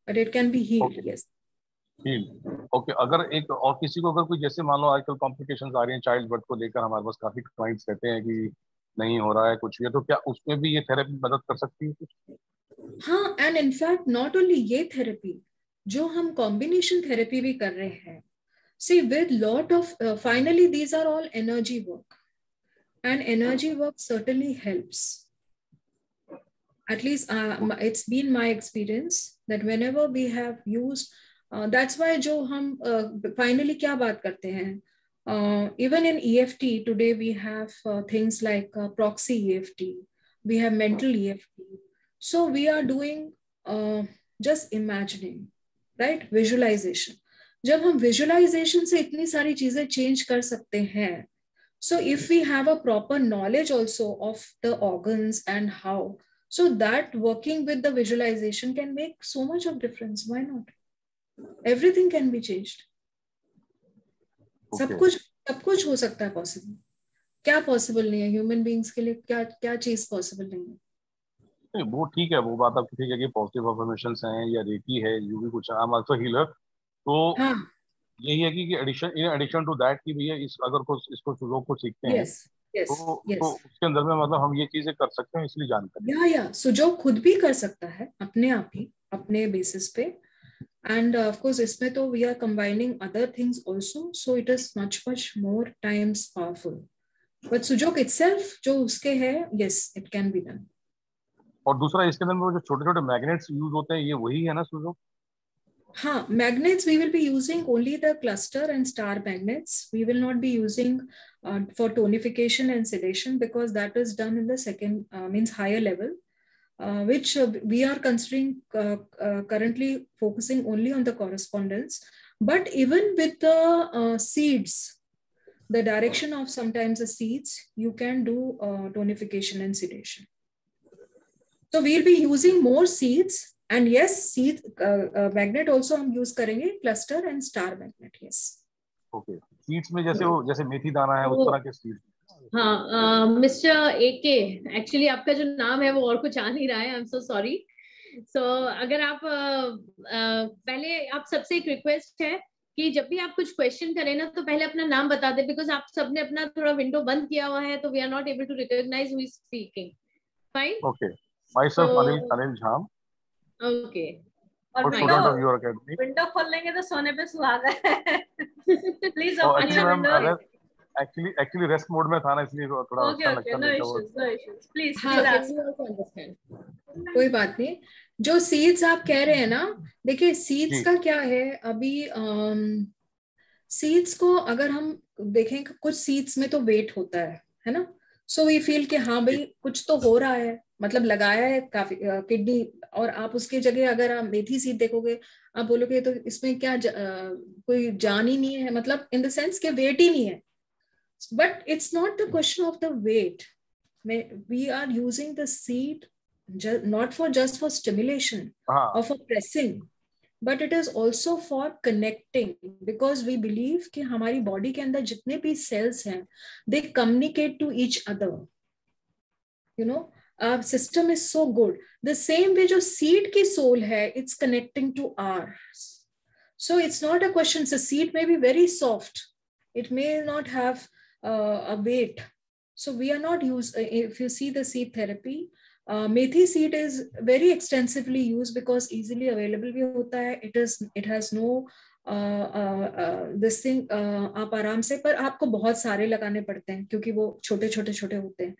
but it can be healed yes okay अगर एक और किसी को अगर कोई जैसे मान लो आजकल कॉम्प्लिकेशंस आ रही हैं चाइल्ड बर्थ को लेकर हमारे पास काफ़ी क्लाइंट्स कहते हैं कि नहीं हो रहा है कुछ भी तो क्या उसमें भी ये थेरेपी मदद कर सकती है हाँ and in fact not only ये थेरेपी जो हम कॉम्बिनेशन थेरेपी भी कर रहे हैं see with lot of finally these are all energy work and energy work certainly helps at least uh, it's been my experience we have used that's why जो हम finally uh, क्या बात करते हैं? Even in E F T today we have things like proxy E F T we have mental E F T so we are doing just imagining right visualization जब हम visualisation से इतनी सारी चीज़ें चेंज कर सकते हैं so if we have a proper knowledge also of the organ and how so that working with the visualization can make so much of difference why not Everything can be changed. सब कुछ सब कुछ हो सकता है possible क्या possible नहीं है ह्यूमन बींग्स के लिए क्या क्या चीज़ पॉसिबल नहीं है नहीं वो ठीक है वो बात आपकी ठीक है कि पॉजिटिव अफर्मेशन हैं या रेकी है जो भी कुछ आई एम आल्सो हीलर तो हाँ. यही है कि addition in addition to that कि भैया इस अगर कुछ इसको लोग को सीखते हैं yes, yes, तो, yes. तो उसके अंदर में मतलब हम ये चीज़ें कर सकते हैं इसलिए जानकारी या या सो जो खुद भी कर सकता है अपने आप ही अपने बेसिस पे and uh, of course isme to we are combining other things also so it is much much more times powerful but sujok itself jo uske hai yes it can be done और दूसरा इसके अंदर में जो छोटे छोटे magnets use होते हैं ये वही है ना सुजो हाँ magnets we will be using only the cluster and star magnets we will not be using uh, for tonification and sedation because that is done in the second uh, means higher level uh, which uh, we are considering uh, uh, currently focusing only on the correspondence. But even with the uh, seeds, the direction of sometimes the seeds, you can do tonification and sedation. So we'll be using more seeds and yes, seed magnet also हम use करेंगे cluster and star magnet. Yes. Okay. Seeds में जैसे वो जैसे मेथी दाना है उस तरह के seeds. हाँ मिस्टर ए के एक्चुअली आपका जो नाम है वो और कुछ आ नहीं रहा है I am so sorry so अगर आप uh, uh, पहले आप सबसे एक रिक्वेस्ट है कि जब भी आप कुछ क्वेश्चन करें ना तो पहले अपना नाम बता दे बिकॉज़ आप सबने अपना थोड़ा विंडो बंद किया हुआ है तो we are not able to recognise who is speaking fine okay myself Anil Anil Jham okay और विंडो विंडो खोल लेंगे तो सोने पे सुहागा please open your window actually actually rest mode में था ना इसलिए थोड़ा okay, अच्छा okay, लगता no issues, no issues. Please, हाँ, कोई बात नहीं। जो सीड्स आप कह रहे हैं ना देखिए सीड्स का क्या है? अभी सीड्स को अगर हम देखें कुछ सीड्स में तो वेट होता है है ना? सो वी फील कि हाँ भाई कुछ तो हो रहा है। मतलब लगाया है काफ़ी किडनी और आप उसकी जगह अगर आप मेथी सीड देखोगे आप बोलोगे तो इसमें क्या जा, आ, कोई जान ही नहीं है। मतलब इन द सेंस के वेट ही नहीं है। but it's not the question of the weight we are using the seed not for just for stimulation uh-huh. or for pressing but it is also for connecting because we believe कि हमारी body के अंदर जितने भी cells हैं they communicate to each other you know our system is so good the same way जो seed की soul है it's connecting to ours so it's not a question the seed may be very soft it may not have uh, a weight. So we are not used, uh, if you see the seed therapy, uh, methi seed is very extensively used because easily available भी होता है. It is, it has no uh, uh, uh, thing uh, आप आराम से पर आपको बहुत सारे लगाने पड़ते हैं क्योंकि वो छोटे छोटे छोटे होते हैं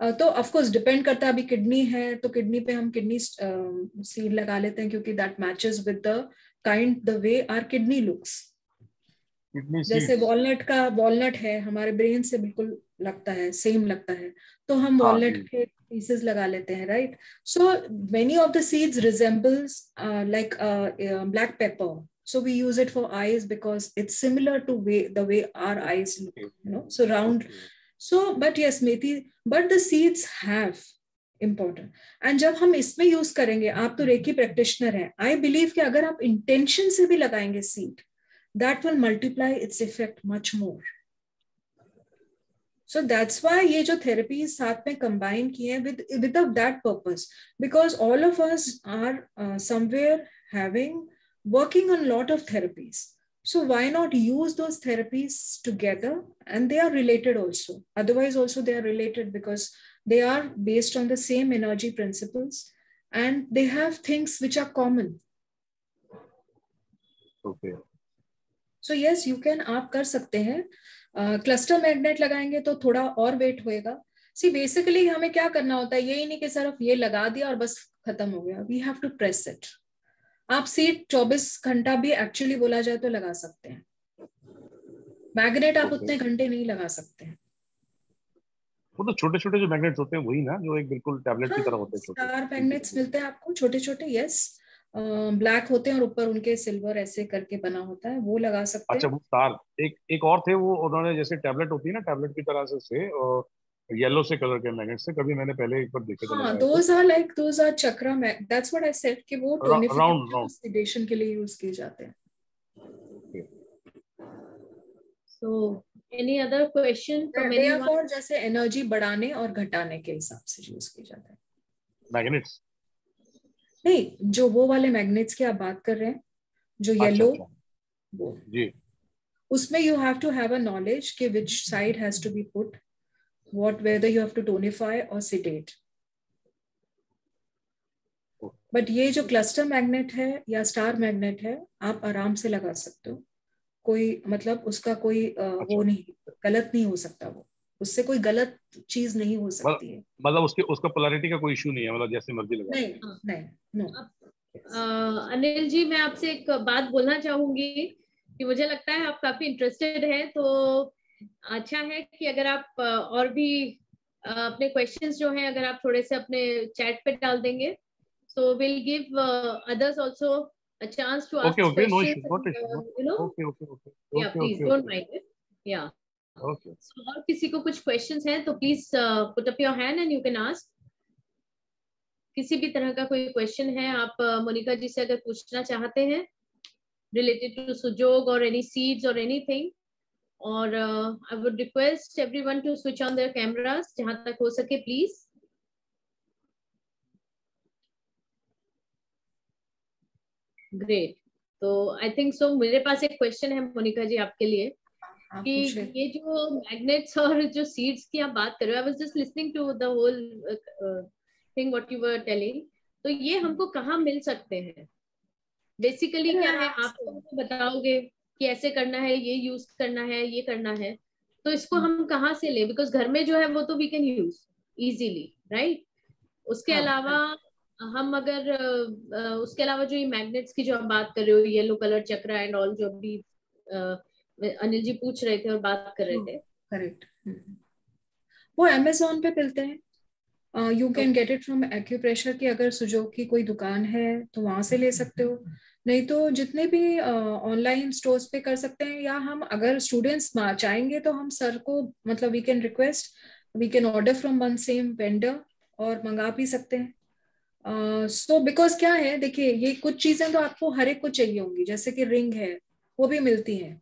uh, तो ऑफ़ कोर्स डिपेंड करता है अभी किडनी है तो किडनी पे हम किडनी सीड लगा लेते हैं क्योंकि that matches with the kind the way our kidney looks जैसे वॉलनट का वॉलनट है हमारे ब्रेन से बिल्कुल लगता है सेम लगता है। तो हम वॉलनट हाँ, के पीसेस लगा लेते हैं right so many of the seeds resembles like black pepper so we use it for eyes because it's similar to way the way our eyes look you know so round. So but yes methi but the seeds have important. And जब हम इसमें use करेंगे आप तो reiki practitioner हैं। आई believe कि अगर आप इंटेंशन से भी लगाएँगे seed that will multiply its effect much more so that's why ये जो थेरेपी साथ में कंबाइन किए हैं with with that purpose because all of us are somewhere having working on a lot of therapies so why not use those therapies together and they are related also otherwise also they are related because they are based on the same energy principles and they have things which are common okay So yes you can आप कर सकते हैं। Cluster magnet लगाएँगे तो थोड़ा और wait होएगा। See basically हमें क्या करना होता है? यही नहीं कि सिर्फ़ ये लगा दिया और बस खत्म हो गया। We have to press it आप सीट 24 घंटा भी एक्चुअली बोला जाए तो लगा सकते हैं। मैग्नेट आप उतने घंटे नहीं लगा सकते हैं। वो तो छोटे छोटे जो मैग्नेट्स होते हैं वही ना जो एक बिल्कुल टैबलेट हाँ, की तरह होते हैं छोटे। स्टार मैग्नेट्स मिलते हैं आपको छोटे छोटे यस ब्लैक होते हैं और ऊपर उनके सिल्वर ऐसे करके बना होता है वो लगा सकते अच्छा वो स्टार एक एक और थे वो उन्होंने जैसे टैबलेट होती है ना टैबलेट की तरह से से और येलो से कलर के मैग्नेट से कभी मैंने पहले एक बार देखे थे हाँ those are like those are chakra mag that's what I said कि वो टोनिफिकेशन सेडेशन के लिए यूज़ किए जाते हैं। So any other question from anyone जैसे एनर्जी बढ़ाने और घटाने के हिसाब से यूज़ किए जाते हैं। मैग्नेट्स नहीं जो वो वाले मैग्नेट्स की आप बात कर रहे हैं जो येलो अच्छा, अच्छा। वो। जी। उसमें you have to have a knowledge कि which side has to be put what whether you have to tonify or sedate but ये जो क्लस्टर मैग्नेट है या स्टार मैग्नेट है आप आराम से लगा सकते हो। कोई मतलब उसका कोई आ, अच्छा। वो नहीं गलत नहीं हो सकता वो। उससे कोई गलत चीज़ नहीं हो सकती है मतलब उसके उसका पोलैरिटी का कोई इशू नहीं है मतलब जैसे मर्ज़ी लगा नहीं नहीं नो अनिल जी मैं आपसे एक बात बोलना चाहूँगी कि मुझे लगता है आप काफ़ी इंटरेस्टेड हैं तो अच्छा है कि अगर आप और भी अपने क्वेश्चंस जो हैं अगर आप थोड़े से अपने चैट पे डाल देंगे so will give others also a chance to ask okay, okay, questions. No issue, and, uh, you know? Okay, okay, okay. Yeah, please okay, don't okay. mind it. Yeah. Okay. किसी को कुछ questions हैं तो please uh, put up your hand and you can. किसी भी तरह का कोई क्वेश्चन है आप मोनिका जी से अगर पूछना चाहते हैं रिलेटेड टू सुजोग और एनी सीड्स और एनीथिंग और I would request everyone to switch on their cameras जहाँ तक हो सके प्लीज़ ग्रेट तो आई थिंक सो मेरे पास एक क्वेश्चन है मोनिका जी आपके लिए कि ये जो मैग्नेट्स और जो सीड्स की आप बात कर रहे हो I was just listening to the whole thing what you were telling तो ये हमको कहाँ मिल सकते हैं? बेसिकली क्या है? आप बताओगे कि ऐसे करना है ये यूज़ करना है ये करना है। तो इसको हम्म। हम कहाँ से ले? बिकॉज़ घर में जो है वो तो we can use easily right उसके हाँ, अलावा हम अगर उसके अलावा जो ये मैग्नेट्स की जो हम बात कर रहे हो yellow colour chakra and all जो अभी अनिल जी पूछ रहे थे और बात कर रहे थे। Correct hmm. वो अमेजोन पे मिलते हैं। You can get it from acupressure की अगर सुजोग की कोई दुकान है तो वहाँ से ले सकते हो। नहीं तो जितने भी ऑनलाइन uh, स्टोर्स पे कर सकते हैं या हम अगर स्टूडेंट्स चाहेंगे तो हम सर को मतलब we can request we can order from one same vendor और मंगा भी सकते हैं। सो uh, बिकॉज़ so क्या है देखिए ये कुछ चीज़ें तो आपको हर एक को चाहिए होंगी जैसे कि रिंग है वो भी मिलती है।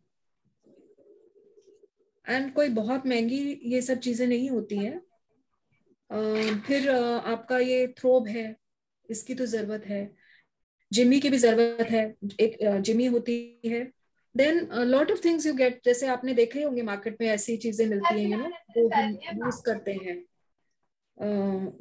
एंड कोई बहुत महँगी ये सब चीज़ें नहीं होती हैं। uh, फिर uh, आपका ये थ्रोब है इसकी तो ज़रूरत है। जिमी की भी ज़रूरत है एक जिमी होती है। Then lot of things you get जैसे आपने देखे होंगे मार्केट में ऐसी चीज़ें मिलती हैं यू नो वो हम यूज़ करते हैं।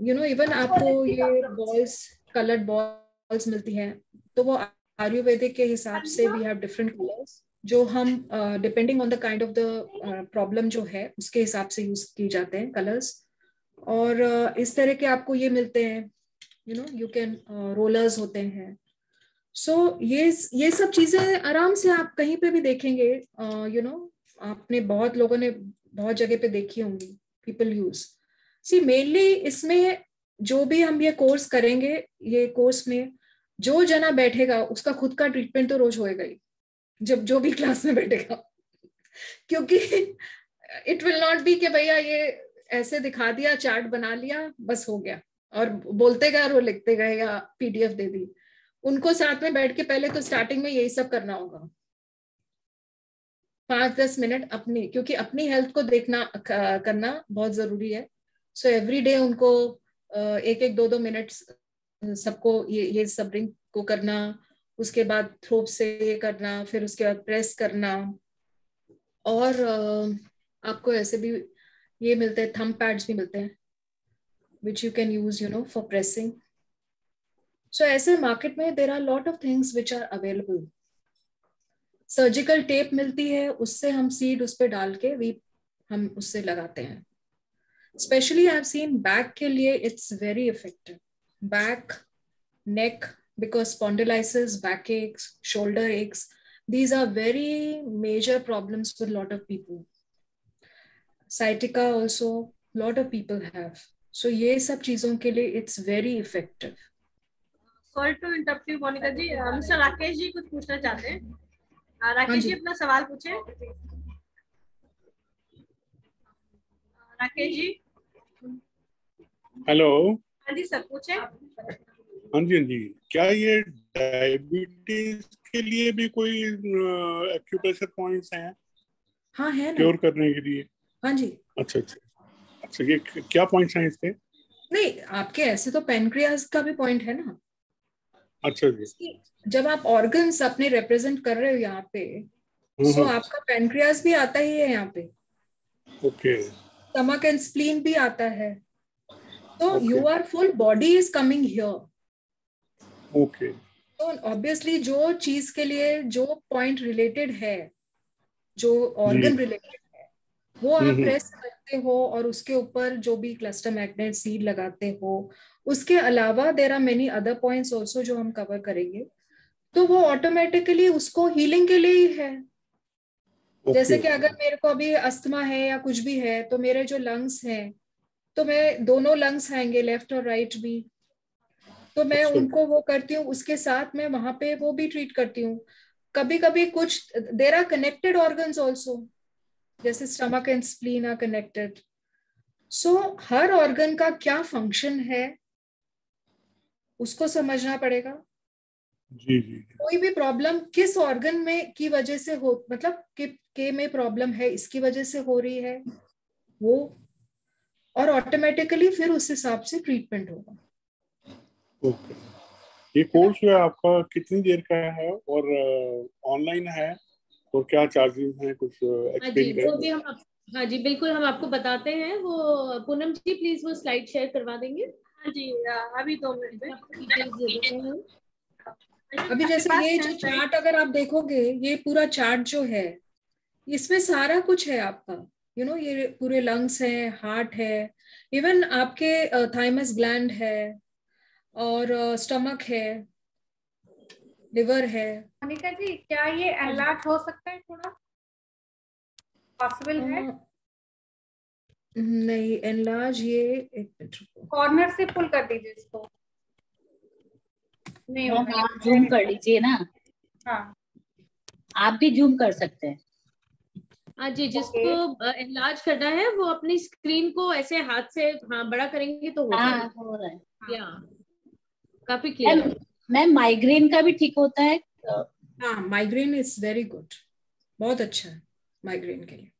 यू नो इवन आपको ये बॉल्स कलर्ड बॉल्स मिलती हैं। तो वो आयुर्वेदिक के हिसाब से वी हैव डिफरेंट कलर्स जो हम depending on the kind of the problem जो है उसके हिसाब से यूज़ किए जाते हैं कलर्स और uh, इस तरह के आपको ये मिलते हैं you know you can rollers होते हैं। सो so, ये ये सब चीज़ें आराम से आप कहीं पे भी देखेंगे you uh, know you know, आपने बहुत लोगों ने बहुत जगह पे देखी होंगी पीपल यूज़ सी मेनली इसमें जो भी हम ये कोर्स करेंगे ये कोर्स में जो जना बैठेगा उसका खुद का ट्रीटमेंट तो रोज होएगा ही। जब जो भी क्लास में बैठेगा। क्योंकि इट विल नॉट बी कि भैया ये ऐसे दिखा दिया चार्ट बना लिया, बस हो गया। और बोलते गए और वो लिखते गए या पीडीएफ दे दी। उनको साथ में बैठ के पहले तो स्टार्टिंग में यही सब करना होगा। पाँच दस मिनट अपनी, क्योंकि अपनी हेल्थ को देखना करना बहुत ज़रूरी है। सो एवरी डे उनको एक एक दो दो मिनट सबको ये ये सब ड्रिंक को करना उसके बाद थ्रोप से ये करना, फिर उसके बाद प्रेस करना। और आपको ऐसे भी ये मिलते हैं थम पैड्स भी मिलते हैं which you can use you know for pressing so ऐसे मार्केट में there are lot of things which are available surgical tape मिलती है, उससे हम सीड उस पर डाल के वी हम उससे लगाते हैं। Specially I have seen back के लिए it's very effective back neck because spondylitis back aches shoulder aches these are very major problems for a lot of people sciatica also lot of people have so ये सब चीज़ों के लिए it's very effective sorry to interrupt you Monika ji mister Rakesh ji कुछ पूछना चाहते हैं राकेश जी अपना सवाल पूछे राकेश जी हेलो हाँ जी सर पूछे हाँ जी हाँ जी। क्या ये डायबिटीज़ के लिए भी कोई एक्यूप्रेशर पॉइंट्स हैं? हाँ है ना। क्योर करने के लिए? हाँ जी। अच्छा अच्छा। अच्छा ये क्या पॉइंट्स हैं इसके? नहीं आपके ऐसे तो पेनक्रियाज का भी पॉइंट है ना। अच्छा जी। जब आप ऑर्गन्स अपने रिप्रेजेंट कर रहे हो यहाँ पे सो हम्म। आपका पेनक्रियाज भी आता ही है यहाँ पे। ओके स्टमक एंड स्प्लीन भी आता है। तो you are full body is coming here okay तो ऑब्वियसली जो चीज़ के लिए जो पॉइंट रिलेटेड है जो ऑर्गन रिलेटेड है वो आप। प्रेस करते हो और उसके ऊपर जो भी क्लस्टर मैग्नेट सीड लगाते हो उसके अलावा there are many other points also जो हम कवर करेंगे तो वो ऑटोमेटिकली उसको हीलिंग के लिए ही है okay. जैसे कि अगर मेरे को अभी अस्थमा है या कुछ भी है तो मेरे जो लंग्स हैं तो मैं दोनों लंग्स आएँगे लेफ़्ट और राइट भी तो मैं। उनको वो करती हूँ उसके साथ मैं वहाँ पे वो भी ट्रीट करती हूँ कभी कभी कुछ there are connected organs also जैसे stomach and spleen are connected so her organ का क्या फ़ंक्शन है उसको समझना पड़ेगा जी जी। कोई भी प्रॉब्लम किस ऑर्गन में की वजह से हो मतलब के, के में प्रॉब्लम है इसकी वजह से हो रही है वो और ऑटोमेटिकली फिर उस हिसाब से ट्रीटमेंट होगा ओके। ये कोर्स जो है आपका कितनी देर का है और ऑनलाइन है और क्या चार्जेस हैं कुछ हाँ जी एक्सप्लेन भी करें? हम आप- हाँ जी बिल्कुल हम आपको बताते हैं। वो पूनम जी प्लीज़ वो स्लाइड शेयर करवा देंगे। हाँ जी अभी दो मिनट हैं। अभी जैसे ये जो चार्ट अगर आप देखोगे ये पूरा चार्ट जो है इसमें सारा कुछ है आपका। यू you नो know, ये पूरे लंग्स है हार्ट है इवन आपके थाइमस ग्लैंड है और स्टमक है लिवर है। मोनिका जी क्या ये एनलार्ज हो सकता है थोड़ा? पॉसिबल है? नहीं एनलार्ज ये एक मिनट कॉर्नर से पुल कर दीजिए इसको। नहीं आप जूम कर लीजिए ना। हाँ। आप भी जूम कर सकते हैं। हाँ जी जिसको इलाज करना है वो अपनी स्क्रीन को ऐसे हाथ से हाँ बड़ा करेंगे तो हो हाँ हो रहा है। या काफ़ी क्लियर मैम मैम माइग्रेन का भी ठीक होता है? हाँ माइग्रेन इज़ वेरी गुड बहुत अच्छा है माइग्रेन के लिए।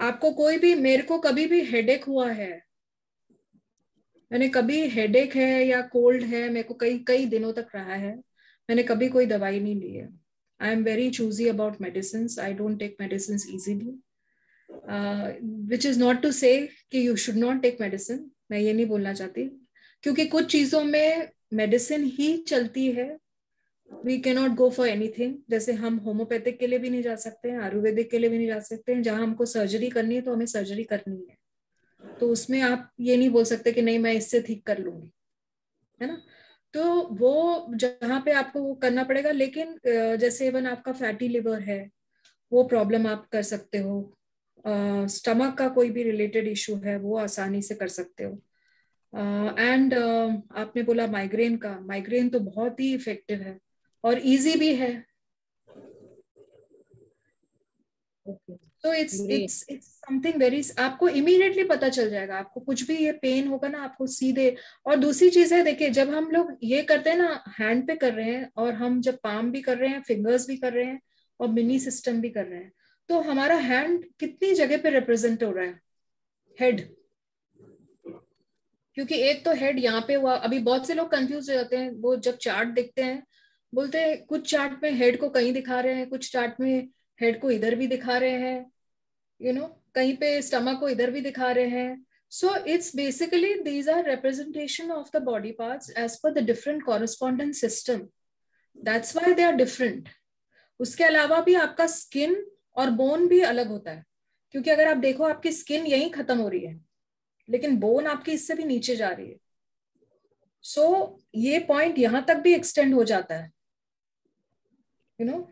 आपको कोई भी मेरे को कभी भी हेडेक हुआ है मैंने कभी हेडेक है या कोल्ड है मेरे को कई कई दिनों तक रहा है मैंने कभी कोई दवाई नहीं ली है। I am very choosy about medicine I don't take medicine easily which is not to say कि you should not take medicine मैं ये नहीं बोलना चाहती। क्योंकि कुछ चीज़ों में मेडिसिन ही चलती है। We can not go for anything जैसे हम होम्योपैथिक के लिए भी नहीं जा सकते हैं, आयुर्वेदिक के लिए भी नहीं जा सकते हैं। जहाँ हमको सर्जरी करनी है तो हमें सर्जरी करनी है। तो उसमें आप ये नहीं बोल सकते कि नहीं, मैं इससे ठीक कर लूँगी। है ना? तो वो जहाँ पे आपको वो करना पड़ेगा, लेकिन जैसे इवन आपका फैटी लिवर है, वो प्रॉब्लम आप कर सकते हो। स्टमक का कोई भी रिलेटेड इशू है, वो आसानी से कर सकते हो। एंड uh, uh, आपने बोला माइग्रेन का। माइग्रेन तो बहुत ही इफ़ेक्टिव है और इजी भी है। तो it's it's it's something very आपको इमीडिएटली पता चल जाएगा। आपको कुछ भी ये पेन होगा ना आपको सीधे। और दूसरी चीज़ है देखिए जब हम लोग ये करते हैं ना हैंड पे कर रहे हैं और हम जब पाम भी कर रहे हैं फिंगर्स भी कर रहे हैं और मिनी सिस्टम भी कर रहे हैं तो हमारा हैंड कितनी जगह पे रिप्रेजेंट हो रहा है? हेड क्योंकि एक तो हेड यहाँ पे हुआ, अभी बहुत से लोग कंफ्यूज हो जाते हैं, वो जब चार्ट देखते हैं, बोलते हैं, कुछ चार्ट में हेड को कहीं दिखा रहे हैं, कुछ चार्ट में हेड को इधर भी दिखा रहे हैं यू नो कहीं पे स्टमक को इधर भी दिखा रहे हैं। So it's basically these are representation of the body parts as per the different correspondent system that's why they are different उसके अलावा भी आपका स्किन और बोन भी अलग होता है। क्योंकि अगर आप देखो, आपकी स्किन यही खत्म हो रही है। लेकिन बोन आपकी इससे भी नीचे जा रही है। सो so, ये पॉइंट यहाँ तक भी एक्सटेंड हो जाता है। यू नो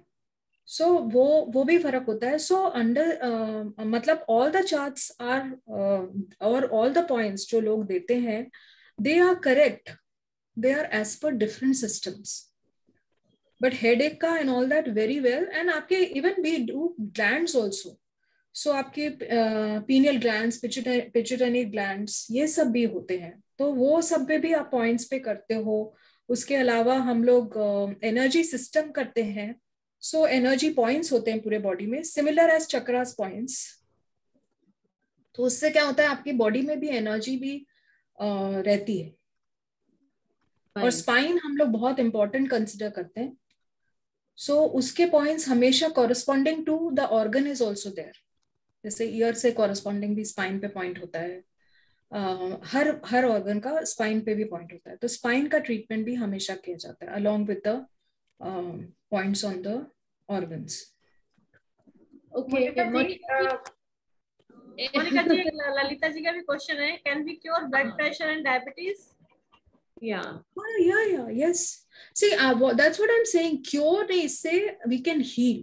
सो वो वो भी फ़र्क होता है। सो अंडर uh, मतलब ऑल द चार्ट्स आर और ऑल द पॉइंट्स जो लोग देते हैं they are correct they are as per different systems but head एक का and all that very well and आपके even we do gland also so so, आपके pineal gland pituitary gland ये सब भी होते हैं। तो वो सब पे भी आप पॉइंट्स पे करते हो। उसके अलावा हम लोग एनर्जी सिस्टम करते हैं। सो एनर्जी पॉइंट्स होते हैं पूरे बॉडी में सिमिलर एज चक्रास पॉइंट्स तो उससे क्या होता है आपकी बॉडी में भी एनर्जी भी uh, रहती है। Fine. और स्पाइन हम लोग बहुत इंपॉर्टेंट कंसिडर करते हैं। सो so, उसके पॉइंट्स हमेशा corresponding to the organ is also there जैसे ईयर से कॉरेस्पॉन्डिंग भी स्पाइन पे पॉइंट होता है। uh, हर हर ऑर्गन का स्पाइन पे भी पॉइंट होता है। तो स्पाइन का ट्रीटमेंट भी हमेशा किया जाता है along with the points on the organs okay Monika ji (laughs) Lalita ji का भी क्वेश्चन है। Can we cure blood pressure and diabetes yeah oh, yeah yeah yes see uh, that's what i'm saying cure they say we can heal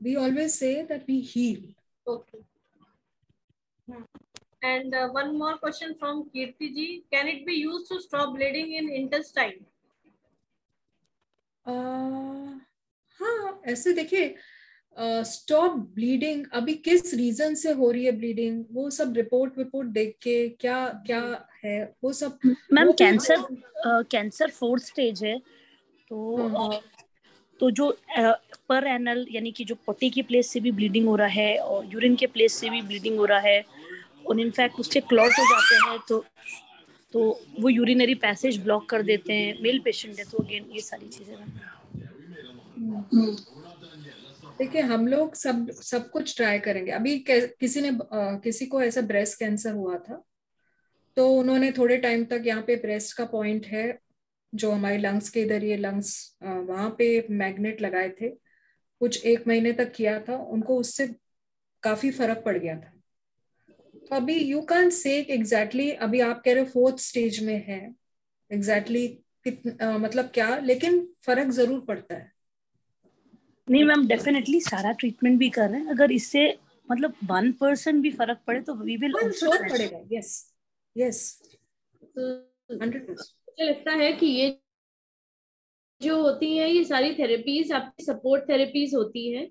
we always say that we heal. Okay. And uh, one more question from Kirti ji. Can it be used to stop bleeding in intestine? Uh, हाँ ऐसे देखिए stop uh, bleeding अभी किस reason से हो रही है bleeding वो सब रिपोर्ट रिपोर्ट देख के क्या क्या है वो सब ma'am cancer cancer fourth stage है तो हाँ। तो जो पर एनल यानी कि जो पट्टी की प्लेस से भी ब्लीडिंग हो रहा है और यूरिन के प्लेस से भी ब्लीडिंग हो रहा है और इनफैक्ट उससे क्लॉट हो जाते हैं तो तो वो यूरिनरी पैसेज ब्लॉक कर देते हैं मेल पेशेंट है तो अगेन ये सारी चीज़ें देखिए हम लोग सब सब कुछ ट्राई करेंगे। अभी किसी ने आ, किसी को ऐसा ब्रेस्ट कैंसर हुआ था तो उन्होंने थोड़े टाइम तक यहाँ पे ब्रेस्ट का पॉइंट है जो हमारे लंग्स के इधर ये लंग्स वहाँ पे मैग्नेट लगाए थे कुछ एक महीने तक किया था उनको उससे काफ़ी फ़र्क पड़ गया था। तो अभी यू कैन से एग्जैक्टली अभी आप कह रहे हो फोर्थ स्टेज में है एग्जैक्टली exactly मतलब क्या लेकिन फ़र्क ज़रूर पड़ता है। नहीं मैम डेफिनेटली सारा ट्रीटमेंट भी कर रहे हैं। अगर इससे मतलब वन परसेंट भी फ़र्क पड़े तो वी विल फ़र्क पड़ेगा यस यस हंड्रेड परसेंट मुझे लगता है कि ये जो होती है ये सारी थेरेपीज आपकी सपोर्ट थेरेपीज होती हैं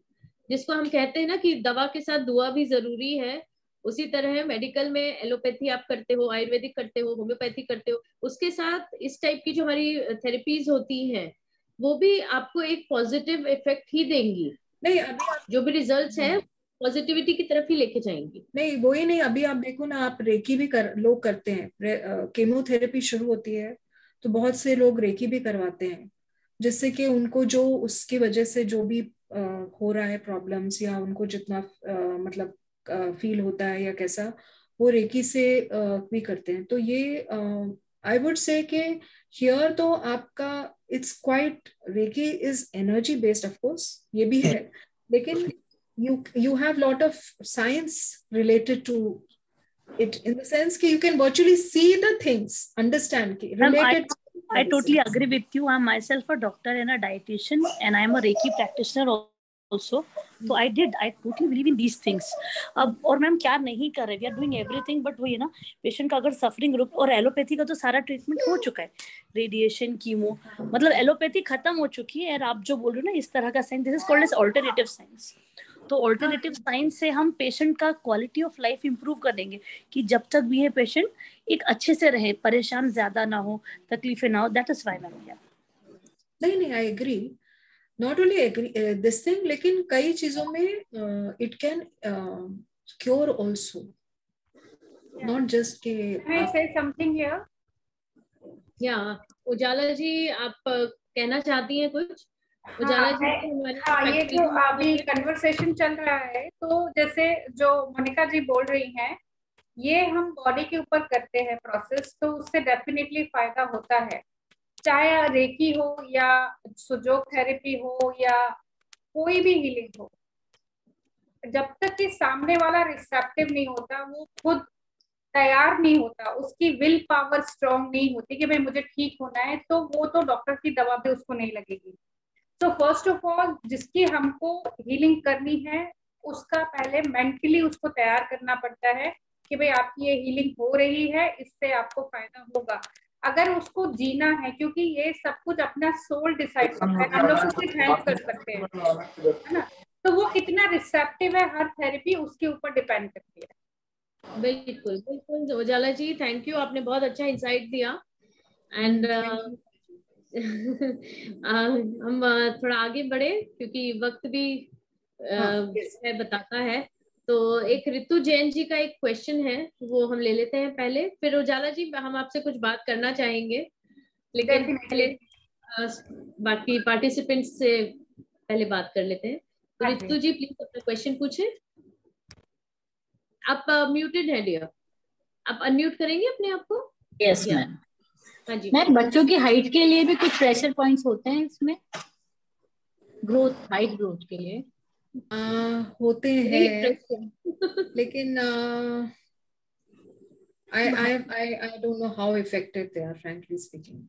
जिसको हम कहते हैं ना कि दवा के साथ दुआ भी ज़रूरी है। उसी तरह मेडिकल में एलोपैथी आप करते हो आयुर्वेदिक करते हो होम्योपैथी करते हो उसके साथ इस टाइप की जो हमारी थेरेपीज होती हैं वो भी आपको एक पॉजिटिव इफ़ेक्ट ही देंगी। नहीं अभी जो भी रिजल्ट्स हैं पॉजिटिविटी की तरफ़ ही लेके जाएँगी। नहीं वो ही नहीं अभी आप देखो ना आप रेकी भी कर लोग करते हैं केमोथेरेपी शुरू होती है तो बहुत से लोग रेकी भी करवाते हैं जिससे कि उनको जो उसकी वजह से जो भी आ, हो रहा है प्रॉब्लम्स या उनको जितना आ, मतलब फील होता है या कैसा वो रेकी से आ, भी करते हैं। तो ये आई वुड से कि हियर तो आपका it's quite reiki is energy based of course ये भी है लेकिन you you have lot of science related to it in the sense that you can virtually see the things understand related I, I totally agree with you. I'm myself a doctor and a dietitian and i'm a reiki practitioner also. तो I did I totally believe in these things अब और ma'am क्या नहीं कर रहे? We are doing everything but वही ना patient का अगर सफरिंग रूप और एलोपैथी का तो सारा ट्रीटमेंट हो चुका है. रेडिएशन कीमो मतलब एलोपैथी खत्म हो चुकी है और आप जो बोल रहे हो ना इस तरह का science this is called as alternative science तो ऑल्टरनेटिव साइंस से हम पेशेंट का क्वालिटी ऑफ़ लाइफ इंप्रूव कर देंगे कि जब तक भी ये पेशेंट एक अच्छे से रहे परेशान ज़्यादा ना हो तकलीफें ना हो दैट इज़ वाई मैम नहीं नहीं I agree not only agree this thing लेकिन कई चीज़ों में it can cure also not just के say या उजाला जी आप कहना चाहती हैं कुछ? हाँ, हाँ ये जो अभी कन्वर्सेशन चल रहा है तो जैसे जो मोनिका जी बोल रही हैं ये हम बॉडी के ऊपर करते हैं प्रोसेस तो उससे डेफिनेटली फ़ायदा होता है। चाहे रेकी हो या सुजोग थेरेपी हो या कोई भी हीलिंग हो जब तक कि सामने वाला रिसेप्टिव नहीं होता वो खुद तैयार नहीं होता उसकी विल पावर स्ट्रांग नहीं होती कि भाई मुझे ठीक होना है तो वो तो डॉक्टर की दवा भी उसको नहीं लगेगी। तो फ़र्स्ट ऑफ़ ऑल जिसकी हमको हीलिंग करनी है, उसका पहले मेंटली उसको तैयार करना पड़ता है कि भाई आपकी ये हीलिंग हो रही है, इससे आपको फ़ायदा होगा। अगर उसको जीना है, क्योंकि ये सब कुछ अपना सोल डिसाइड करता है, हम लोग तो हेल्प कर सकते हैं, है ना? तो वो कितना रिसेप्टिव है, हर थेरेपी उसके ऊपर डिपेंड करती है। बिल्कुल बिल्कुल उजाला जी थैंक यू आपने बहुत अच्छा इंसाइट दिया। एंड (laughs) हम थोड़ा आगे बढ़े क्योंकि वक्त भी हाँ, yes. है बताता है। तो एक ऋतु जैन जी का एक क्वेश्चन है वो हम ले लेते हैं पहले। फिर उजाला जी हम आपसे कुछ बात करना चाहेंगे। लेकिन पहले बाकी पार्टिसिपेंट्स से पहले बात कर लेते हैं। तो जी। ऋतु जी प्लीज़ अपना क्वेश्चन पूछे। आप म्यूटेड है डियर आप अनम्यूट करेंगे अपने आप को? Yes Yeah. मैम मैम बच्चों की हाइट के लिए भी कुछ प्रेशर पॉइंट्स होते हैं इसमें? ग्रोथ हाइट ग्रोथ के लिए। आ, होते हैं। लेकिन I I I I don't know how effective they are frankly speaking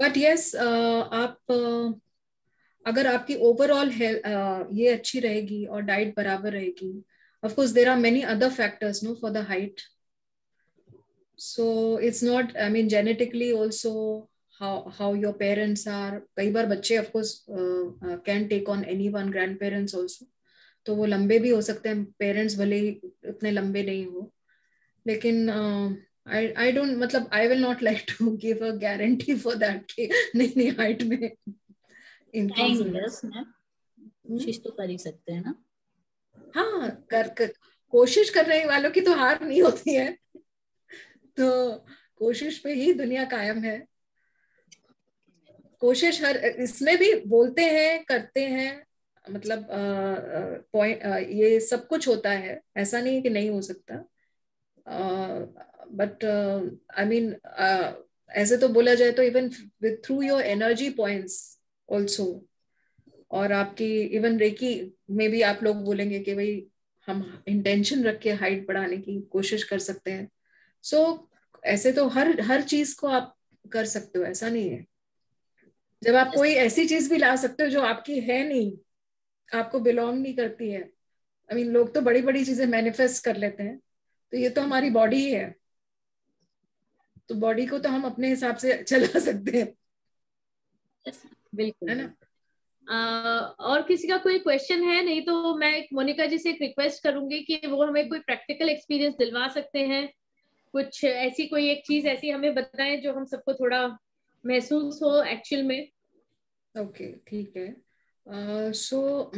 but yes आप uh, अगर आपकी ओवरऑल ये अच्छी रहेगी और डाइट बराबर रहेगी of course there are many other factors no for the height. So it's not i mean genetically also how how your parents are. कई बार बच्चे of course uh, can take on anyone grandparents also. तो वो लंबे भी हो सकते हैं पेरेंट्स भले ही उतने लंबे नहीं हो। लेकिन आई आई डोंट मतलब I will not like to give a guarantee for that कि नहीं नहीं हाइट में मैम कोशिश तो कर ही सकते हैं ना। हाँ कर, कर कोशिश करने वालों की तो हार नहीं होती है। तो कोशिश पे ही दुनिया कायम है। कोशिश हर, इसमें भी बोलते हैं, करते हैं मतलब पॉइंट ये सब कुछ होता है। ऐसा नहीं कि नहीं हो सकता। बट आई मीन ऐसे तो बोला जाए तो even through your energy points also और आपकी इवन रेकी में भी आप लोग बोलेंगे कि भाई, हम इंटेंशन रख के हाइट बढ़ाने की कोशिश कर सकते हैं। सो so, ऐसे तो हर हर चीज़ को आप कर सकते हो ऐसा नहीं है। जब आप कोई ऐसी चीज़ भी ला सकते हो जो आपकी है नहीं आपको बिलोंग नहीं करती है। आई I मीन mean, लोग तो बड़ी बड़ी चीज़ें मैनिफेस्ट कर लेते हैं तो ये तो हमारी बॉडी ही है। तो बॉडी को तो हम अपने हिसाब से चला (laughs) सकते हैं। बिल्कुल। है ना? Uh, और किसी का कोई क्वेश्चन है? नहीं तो मैं एक मोनिका जी से एक रिक्वेस्ट करूँगी कि वो हमें कोई प्रैक्टिकल एक्सपीरियंस दिलवा सकते हैं। कुछ ऐसी कोई एक चीज़ ऐसी हमें बताएँ जो हम सबको थोड़ा महसूस हो एक्चुअल में? ओके ठीक है। सो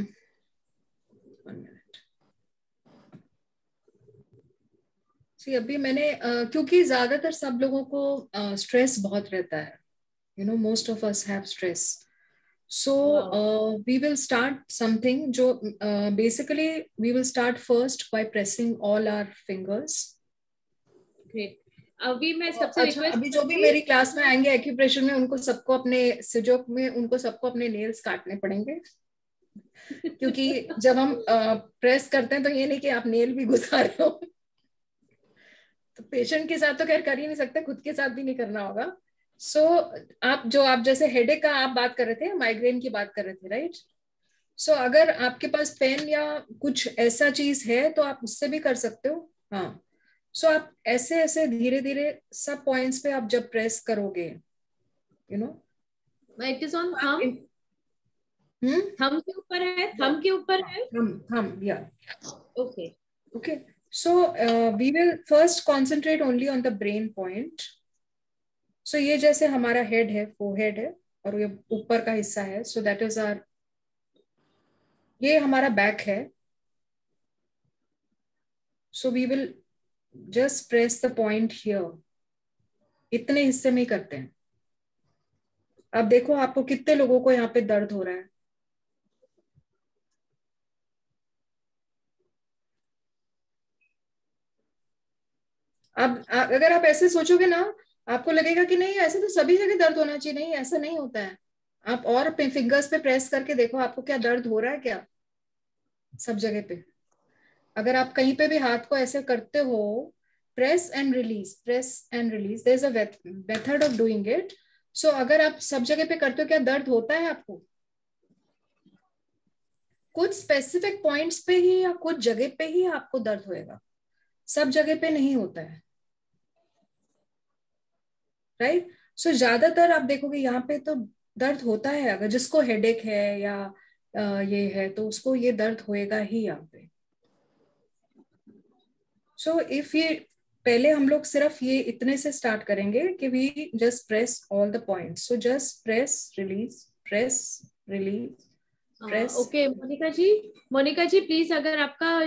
सी अभी मैंने uh, क्योंकि ज़्यादातर सब लोगों को स्ट्रेस uh, बहुत रहता है you know most of us have stress so uh, we will start something jo uh, basically we will start first by pressing all Great. अभी मैं सबसे अच्छा अभी जो भी मेरी क्लास में आएँगे एक्यूप्रेशर में उनको सबको अपने सिजोक में उनको सबको अपने नेल्स काटने पड़ेंगे। क्योंकि जब हम प्रेस करते हैं तो ये नहीं कि आप नेल भी घुसा रहे हो। तो पेशेंट के साथ तो खैर कर ही नहीं सकते खुद के साथ भी नहीं करना होगा। सो so, आप जो आप जैसे हेडेक का आप बात कर रहे थे माइग्रेन की बात कर रहे थे राइट सो so, अगर आपके पास पेन या कुछ ऐसा चीज़ है तो आप उससे भी कर सकते हो। हाँ। सो so, आप ऐसे ऐसे धीरे धीरे सब पॉइंट्स पे आप जब प्रेस करोगे you know it is on thumb thumb के ऊपर है? थम के ऊपर है? थम थम या okay okay so we will first concentrate only on the brain point so ये जैसे हमारा हेड है फोरहेड है और ये ऊपर का हिस्सा है सो दैट इज़ आर ये हमारा बैक है. So we will just press the point here इतने हिस्से में करते हैं। अब देखो आपको कितने लोगों को यहाँ पे दर्द हो रहा है। अब अगर आप ऐसे सोचोगे ना, आपको लगेगा कि नहीं, ऐसे तो सभी जगह दर्द होना चाहिए। नहीं, ऐसा नहीं होता है। आप और फिंगर्स पे प्रेस करके देखो, आपको क्या दर्द हो रहा है क्या? सब जगह पे। अगर आप कहीं पे भी हाथ को ऐसे करते हो press and release press and release there is method of doing it so अगर आप सब जगह पे करते हो क्या दर्द होता है आपको? कुछ स्पेसिफिक पॉइंट्स पे ही या कुछ जगह पे ही आपको दर्द होएगा। सब जगह पे नहीं होता है। राइट सो so, ज़्यादातर आप देखोगे यहाँ पे तो दर्द होता है। अगर जिसको हेडेक है या ये है तो उसको ये दर्द होएगा ही यहाँ पे। So, इफ़ ये पहले हम लोग सिर्फ़ ये इतने से स्टार्ट करेंगे कि we just press all the point so just press release press release press okay Monika ji Monika ji please अगर आपका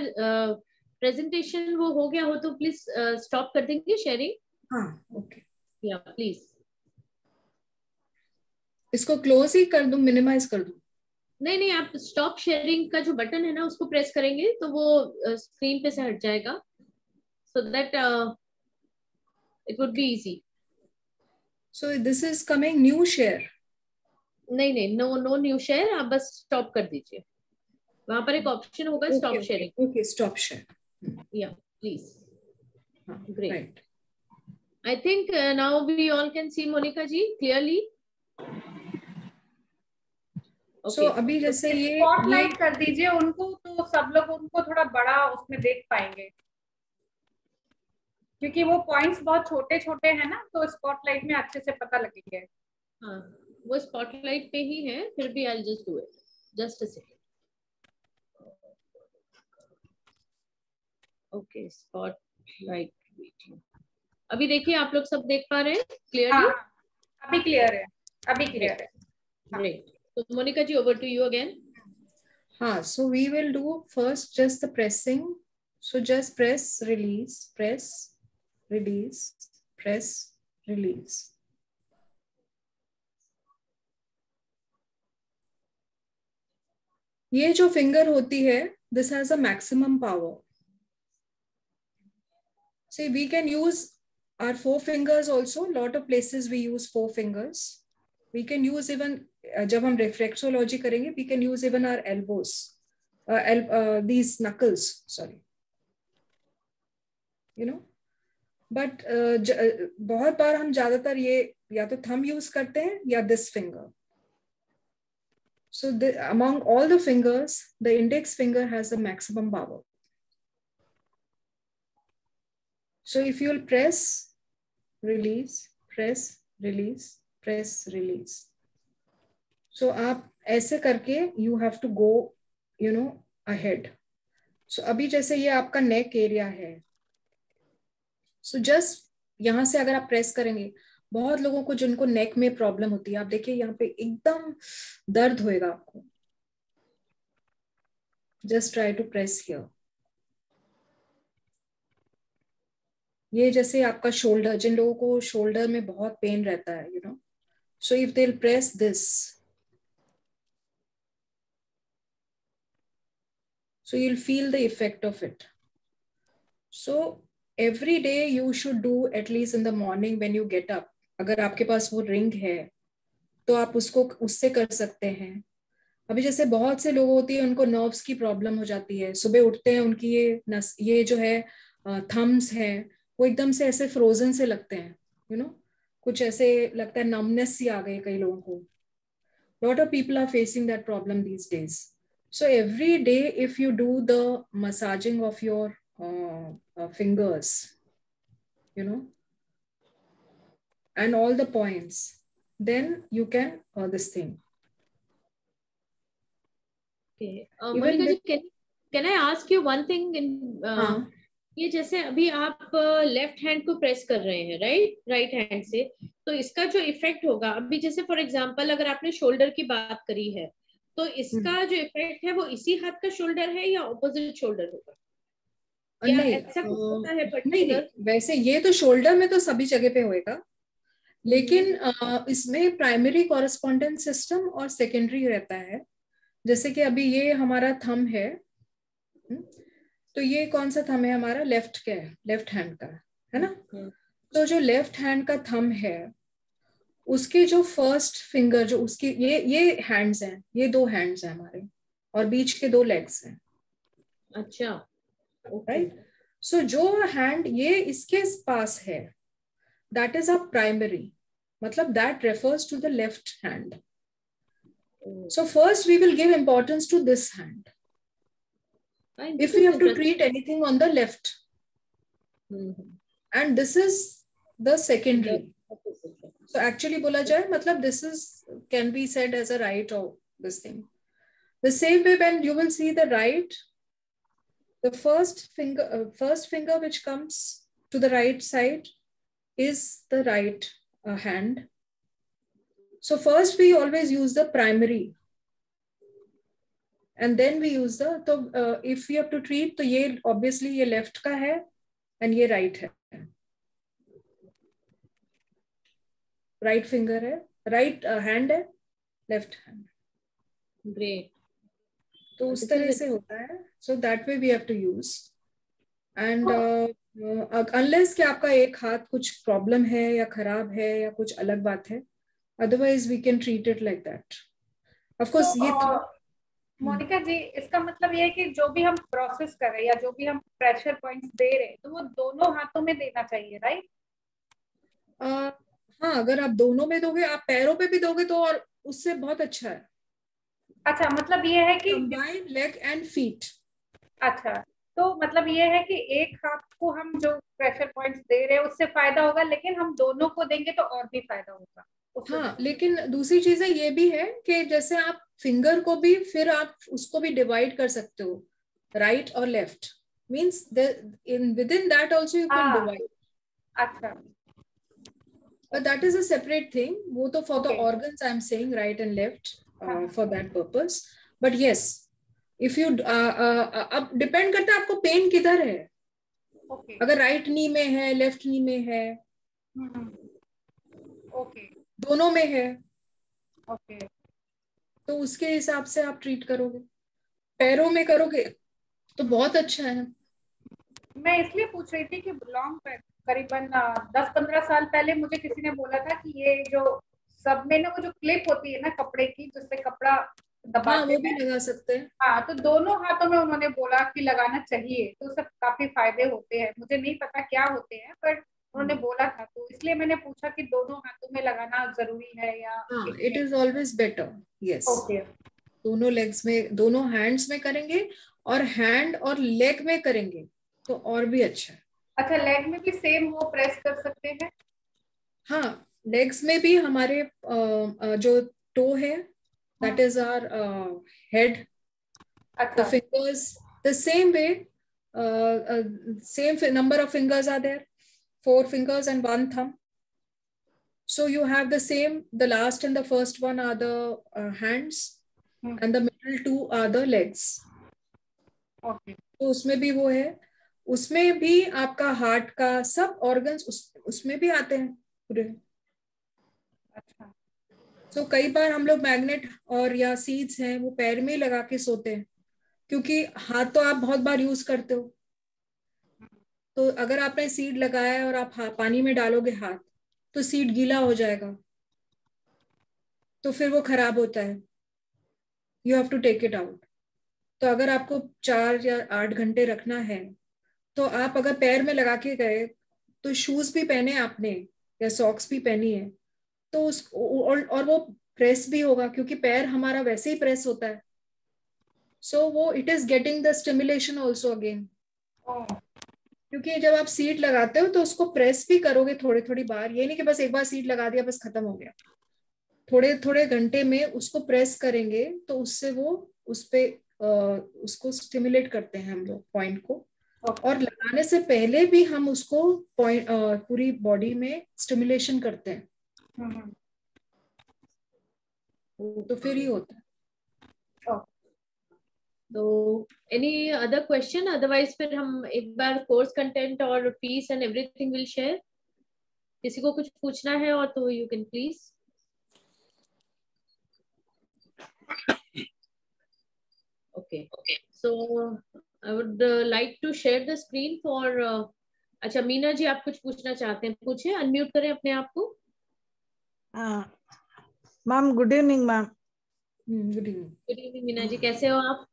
प्रेजेंटेशन uh, वो हो गया हो तो प्लीज़ स्टॉप uh, कर देंगे शेयरिंग हाँ ओके या प्लीज़ इसको क्लोज ही कर दूँ मिनिमाइज कर दूँ? नहीं नहीं आप स्टॉप शेयरिंग का जो बटन है ना उसको प्रेस करेंगे तो वो स्क्रीन पे से हट जाएगा। So that it would be easy so this is coming new share नहीं नहीं नो नो न्यू शेयर आप बस स्टॉप कर दीजिए। वहाँ पर एक ऑप्शन होगा stop sharing okay stop share या please great I think uh, now we all can see Monica ji clearly. Okay. So अभी जैसे ये स्पॉटलाइट कर दीजिए उनको तो सब लोग उनको थोड़ा बड़ा उसमें देख पाएँगे। क्योंकि वो पॉइंट्स बहुत छोटे छोटे हैं ना तो स्पॉटलाइट में अच्छे से पता लगेंगे। हाँ वो स्पॉटलाइट पे ही है फिर भी I just do it just a second okay spotlight video अभी देखिए आप लोग सब देख पा रहे हैं क्लियर हाँ, अभी क्लियर है अभी क्लियर है। ग्रेट तो Monika ji over to you again हाँ so we will do first just the pressing so just press release press release, press, release. ये जो फिंगर होती है this has a maximum power see we can use our four fingers also lot of places we use four fingers we can use even जब हम reflexology करेंगे we can use even our elbows these knuckles sorry you know but uh, uh, बहुत बार हम ज़्यादातर ये या तो थम यूज़ करते हैं या this finger so the among all the fingers the index finger has the maximum power so if you press release press release press release so आप ऐसे करके you have to go you know ahead so अभी जैसे ये आपका neck area है so just यहाँ से अगर आप प्रेस करेंगे, बहुत लोगों को जिनको नेक में प्रॉब्लम होती है, आप देखिए यहाँ पे एकदम दर्द होएगा आपको। Just try to press here ये जैसे आपका शोल्डर जिन लोगों को शोल्डर में बहुत पेन रहता है you know so if they press this so you'll feel the effect of it. So every day you should do at least in the morning when you get up अगर आपके पास वो ring है तो आप उसको उससे कर सकते हैं। अभी जैसे बहुत से लोग होती है, उनको नर्व्स की प्रॉब्लम हो जाती है। सुबह उठते हैं, उनकी ये नस, ये जो है थम्स है, वो एकदम से ऐसे फ्रोजन से लगते हैं यू नो कुछ ऐसे लगता है नमनेस सी आ गए कई लोगों को। Lot of people are facing that problem these days so every day if you do the massaging of your uh, uh, fingers you know and all the points then you can uh, this thing. Okay uh, Monica, can, can i ask you one thing in uh, ये जैसे अभी आप left hand को press कर रहे हैं right right hand से। तो इसका जो इफ़ेक्ट होगा अभी जैसे फॉर एग्जांपल अगर आपने शोल्डर की बात करी है तो इसका हम्म। जो इफ़ेक्ट है वो इसी हाथ का शोल्डर है या ऑपोजिट शोल्डर होगा? नहीं, ऐसा कुछ होता है नहीं, नहीं वैसे ये तो शोल्डर में तो सभी जगह पे होएगा लेकिन हम्म। इसमें प्राइमरी कॉरेस्पॉन्डेंस सिस्टम और सेकेंडरी रहता है। जैसे कि अभी ये हमारा थम है हम्म, तो ये कौन सा थम है हमारा? लेफ़्ट का है लेफ़्ट हैंड का है ना? हम्म। तो जो लेफ़्ट हैंड का थम है उसके जो फ़र्स्ट फिंगर जो उसकी ये ये हैंड्स हैं ये दो हैंड्स हैं हमारे और बीच के दो लेग्स हैं। अच्छा। राइट सो जो हैंड ये इसके पास है दैट इज अ प्राइमरी मतलब that refers to the left hand so first we will give importance to this hand if we have to treat anything on the left mm-hmm. and this is the secondary so actually bola jaye matlab this is can be said as a right of this thing the same way when you will see the right the first finger uh, first finger which comes to the right side is the right uh, hand so first we always use the primary and then we use the तो if you have to treat तो ये obviously ये left का है and ये right right है right right finger है right right, hand uh, है लेफ्ट हैंड ग्रेट तो उस तरह से होता है। So that way we have to use and unless कि आपका एक हाथ कुछ प्रॉब्लम है या खराब है या कुछ अलग बात है otherwise we can treat it like that of course ये uh, मोनिका जी इसका मतलब ये है कि जो भी हम प्रोसेस कर रहे हैं या जो भी हम प्रेशर पॉइंट्स दे रहे हैं तो वो दोनों हाथों में देना चाहिए राइट हाँ अगर आप दोनों में दोगे आप पैरों पे भी दोगे तो और उससे बहुत अच्छा है। अच्छा मतलब ये है कि लेग एंड फीट अच्छा तो मतलब ये है कि एक हाथ को हम जो प्रेशर पॉइंट्स दे रहे हैं उससे फ़ायदा होगा लेकिन हम दोनों को देंगे तो और भी फ़ायदा होगा। हाँ लेकिन दूसरी चीज़ है ये भी है कि जैसे आप फिंगर को भी फिर आप उसको भी डिवाइड कर सकते हो राइट और left means in within that also you can divide अच्छा। But that is a separate thing. वो तो फॉर okay. the organs I'm saying right and left. Uh, for that purpose but yes if you uh, uh, uh, अब depend करता है आपको pen किधर है okay. अगर राइट नी में है लेफ़्ट नी में है hmm. okay. दोनों में है ओके okay. तो उसके हिसाब से आप ट्रीट करोगे पैरों में करोगे तो बहुत अच्छा है मैं इसलिए पूछ रही थी कि लॉन्ग करीबन दस पंद्रह साल पहले मुझे किसी ने बोला था कि ये जो सब में ना वो जो क्लिप होती है ना कपड़े की जिससे कपड़ा दबा हाँ, वो भी लगा सकते हैं। हाँ तो दोनों हाथों में उन्होंने बोला कि लगाना चाहिए तो सब काफ़ी फ़ायदे होते हैं। मुझे नहीं पता क्या होते हैं पर उन्होंने हम्म। बोला था तो इसलिए मैंने पूछा कि दोनों हाथों में लगाना ज़रूरी है या it is always better yes okay दोनों लेग्स में दोनों हैंड्स में करेंगे और हैंड और लेग में करेंगे तो और भी अच्छा है। अच्छा लेग में भी सेम वो प्रेस कर सकते हैं? हाँ लेग्स में भी हमारे जो टो है that is our head the fingers the same way same number of fingers are there four fingers and one thumb so you have the same the last and the first one are the hands and the middle two are the legs तो उसमें भी वो है। उसमें भी आपका heart का सब ऑर्गन्स उस, उसमें भी आते हैं पूरे। अच्छा। तो कई बार हम लोग मैग्नेट और या सीड्स हैं, वो पैर में ही लगा के सोते हैं, क्योंकि हाथ तो आप बहुत बार यूज़ करते हो। तो अगर आपने सीड लगाया और आप पानी में डालोगे हाथ तो सीड गीला हो जाएगा। तो फिर वो खराब होता है। You have to take it out तो अगर आपको चार या आठ घंटे रखना है तो आप अगर पैर में लगा के गए तो शूज़ भी पहने आपने, या सॉक्स भी पहनी है तो उस और, और वो प्रेस भी होगा क्योंकि पैर हमारा वैसे ही प्रेस होता है। सो so, वो it is getting the stimulation also again क्योंकि जब आप सीट लगाते हो तो उसको प्रेस भी करोगे थोड़ी थोड़ी बार। ये नहीं कि बस एक बार सीट लगा दिया बस खत्म हो गया। थोड़े थोड़े घंटे में उसको प्रेस करेंगे तो उससे वो उस पे उसको स्टिमुलेट करते हैं हम लोग पॉइंट को। और लगाने से पहले भी हम उसको पॉइंट पूरी बॉडी में स्टिमुलेशन करते हैं। तो फिर ही होता है। तो एनी अदर क्वेश्चन अदरवाइज़ फिर हम एक बार कोर्स कंटेंट और fees and everything will share किसी को कुछ पूछना है और तो you can please okay so I would like to share the screen for अच्छा मीना जी आप कुछ पूछना चाहते हैं? पूछे? अनम्यूट करें अपने आप को। Ma'am good evening ma'am. Good evening good evening Meena ji कैसे हो आप?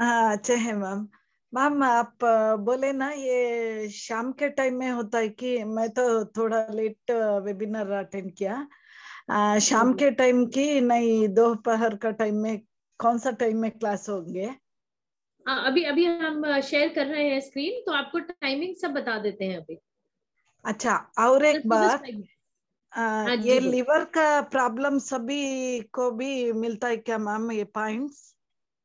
हाँ अच्छे हैं मैम। मैम आप बोले ना ये शाम के टाइम में होता है कि मैं तो थोड़ा लेट वेबिनार अटेंड किया। आ, शाम हम्म। के टाइम की नहीं दोपहर का टाइम में कौन सा टाइम में क्लास होंगे? आ, अभी अभी हम शेयर कर रहे हैं स्क्रीन तो आपको टाइमिंग सब बता देते हैं अभी। अच्छा और एक बात हाँ ये लिवर का प्रॉब्लम सभी को भी मिलता है क्या मैम ये पॉइंट्स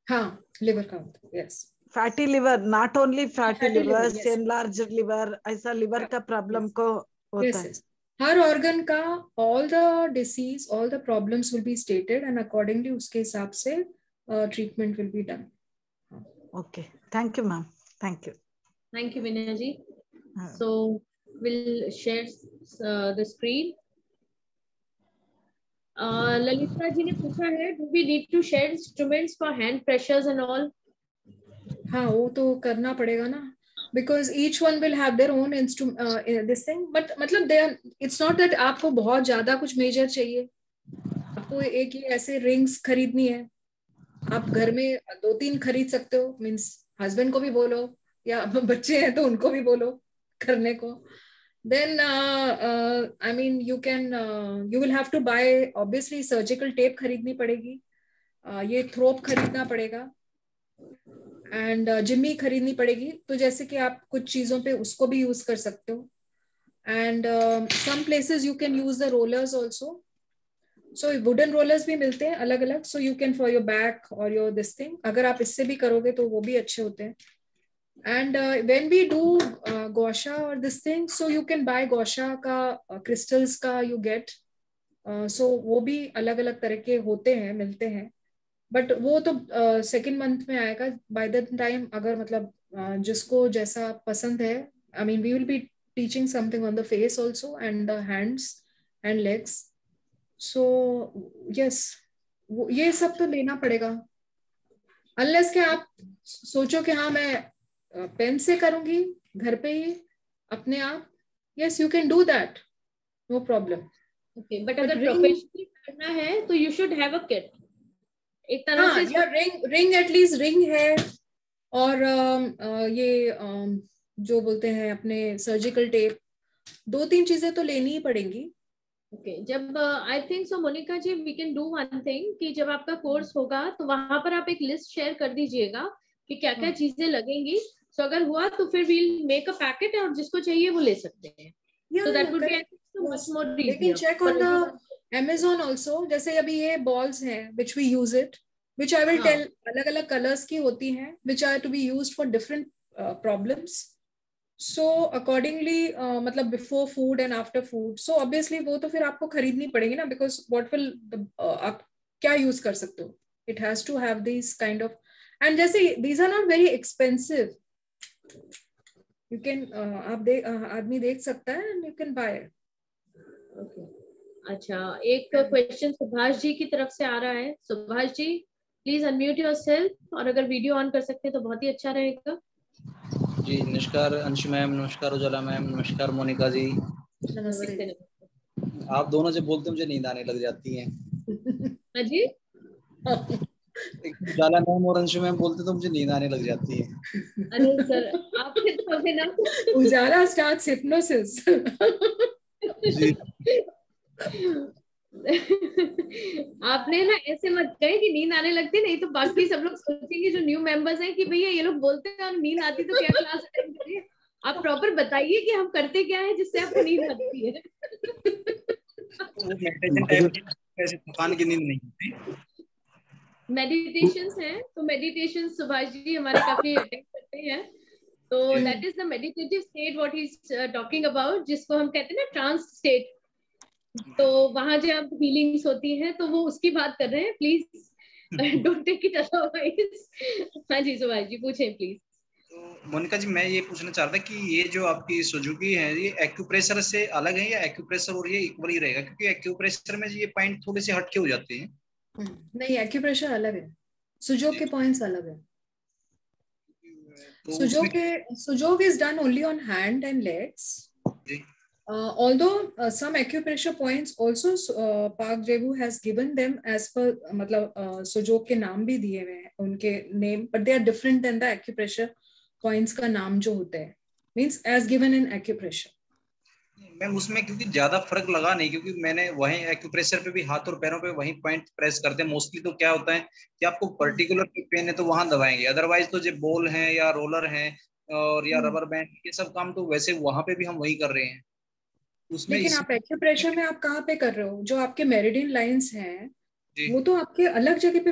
हाँ लिवर का yes fatty liver not only fatty liver enlarge liver ऐसा लिवर का प्रॉब्लम को होता है। हर ऑर्गन का all the disease all the problems will be stated and accordingly उसके हिसाब से treatment will be done okay thank you ma'am thank you thank you Vinay ji so will share the screen Lalita ji ने पूछा है do we need to share instruments for hand pressures and all हाँ वो तो करना पड़ेगा ना। Because each one will have their own this thing but मतलब इट्स नॉट दैट आपको बहुत ज़्यादा कुछ मेजर चाहिए। आपको एक ही ऐसे रिंग्स खरीदनी है। आप घर में दो तीन खरीद सकते हो मीन्स हस्बैंड को भी बोलो, या (laughs) बच्चे हैं तो उनको भी बोलो करने को। Then uh, uh, i mean you can uh, you will have to buy obviously surgical tape खरीदनी पड़ेगी। ये थ्रोप खरीदना पड़ेगा। एंड uh, खरीदनी पड़ेगी। तो जैसे कि आप कुछ चीज़ों पे उसको भी यूज़ कर सकते हो। And some places you can use the rollers also so wooden rollers भी मिलते हैं अलग अलग so you can for your back और योर दिस थिंग अगर आप इससे भी करोगे तो वो भी अच्छे होते हैं। Uh, when we do uh, gosha or this thing so you can buy gosha ka uh, you get. Uh, so वो भी अलग अलग तरह के होते हैं मिलते हैं. बट वो तो सेकेंड uh, मंथ में आएगा. बाय द टाइम अगर मतलब uh, जिसको जैसा पसंद है I mean we will be teaching something on the face also and the hands and legs so yes ये सब तो लेना पड़ेगा. अनलेस के आप सोचो कि हाँ मैं पेन से करूँगी घर पे ही अपने आप। Yes you can do that no problem okay but अगर प्रोफेशनली करना है तो you should have a kit एक तरह हाँ, से रिंग रिंग एटलीस्ट रिंग है। और uh, ये uh, जो बोलते हैं अपने सर्जिकल टेप दो तीन चीज़ें तो लेनी ही पड़ेंगी। ओके okay, जब I think so Monika ji we can do one thing कि जब आपका कोर्स होगा तो वहाँ पर आप एक लिस्ट शेयर कर दीजिएगा कि क्या क्या हाँ। चीज़ें लगेंगी। सो अगर हुआ तो फिर वील मेक अ पैकेट और जिसको चाहिए वो ले सकते हैं so that would be much more लेकिन check on the Amazon also जैसे अभी ये balls हैं which we use it which I will हाँ. tell अलग अलग colors की होती हैं which are to be used for different uh, problems so accordingly uh, मतलब before food and after food so obviously वो तो फिर आपको खरीदनी पड़ेगी ना because what will the, uh, आप क्या यूज़ कर सकते हो it has to have these kind of and जैसे these are not very expensive you can uh, आप देख uh, आदमी देख सकता है and you can buy okay अच्छा एक क्वेश्चन सुभाष जी की तरफ़ से आ रहा है। Subhash ji please unmute yourself और अगर वीडियो ऑन कर सकते हैं तो बहुत ही अच्छा रहेगा। जी नमस्कार अंशु मैम नमस्कार उजाला मैम नमस्कार मोनिका जी। नमस्ते आप दोनों से बोलते मुझे नींद आने लग जाती है। हाँ जी। (laughs) जाला मैम और अंशु मैम बोलते तो मुझे नींद आने लग जाती है। अरे सर आप फिर तो ना। उजाला स्टार्ट्स हिप्नोसिस जी। आपने ना ऐसे मत कहे कि नींद आने लगती नहीं तो बाकी सब लोग सोचेंगे जो न्यू मेंबर्स हैं कि भैया ये लोग बोलते हैं और नींद आती तो क्या क्लास अटेंड करिए आप प्रॉपर बताइए कि हम करते क्या है जिससे आपको नींद आती है। थकान की नींद नहीं मेडिटेशन है तो मेडिटेशन सुभाष जी हमारे काफ़ी अटेंड करते हैं। तो that is the meditative state what is talking about जिसको हम कहते हैं ना ट्रांस स्टेट तो वहाँ जब हीलिंग्स होती हैं तो वो उसकी बात कर रहे हैं please don't take it otherwise हाँ जी सुभाष जी पूछें प्लीज़ तो मोनिका जी मैं ये पूछना चाह रहा था कि ये जो आपकी सुजुकी है ये एक्यूप्रेशर से अलग है या एक्यूप्रेशर और ये इक्वल ही रहेगा? क्योंकि एक्यूप्रेशर में ये पॉइंट थोड़े से हटके हो जाते हैं। नहीं एक्यूप्रेशर अलग है। सुजोग के पॉइंट्स अलग है। तो सुजोग के Sujok is done only on hand and legs although some acupressure points also Park Jaewoo has given them as per मतलब uh, सुजोग के नाम भी दिए हुए हैं उनके name but they are different than the acupressure points का नाम जो होता है। Means as given in acupressure ma'am उसमें क्योंकि ज़्यादा फ़र्क लगा नहीं क्योंकि मैंने वही एक्यूप्रेशर पे भी हाथ और पैरों पे वही पॉइंट प्रेस करते हैं। मोस्टली तो क्या होता है कि आपको पर्टिकुलर पेन है तो वहाँ दबाएँगे। अदरवाइज़ तो जो बॉल है या रोलर है और या रबर बैंड ये सब काम तो वैसे वहाँ पे भी हम वही कर रहे हैं। उसमें लेकिन आप एक्यूप्रेशर में आप कहाँ पे कर रहे हो? जो आपके मेरिडियन लाइंस हैं वो तो आपके अलग जगह पे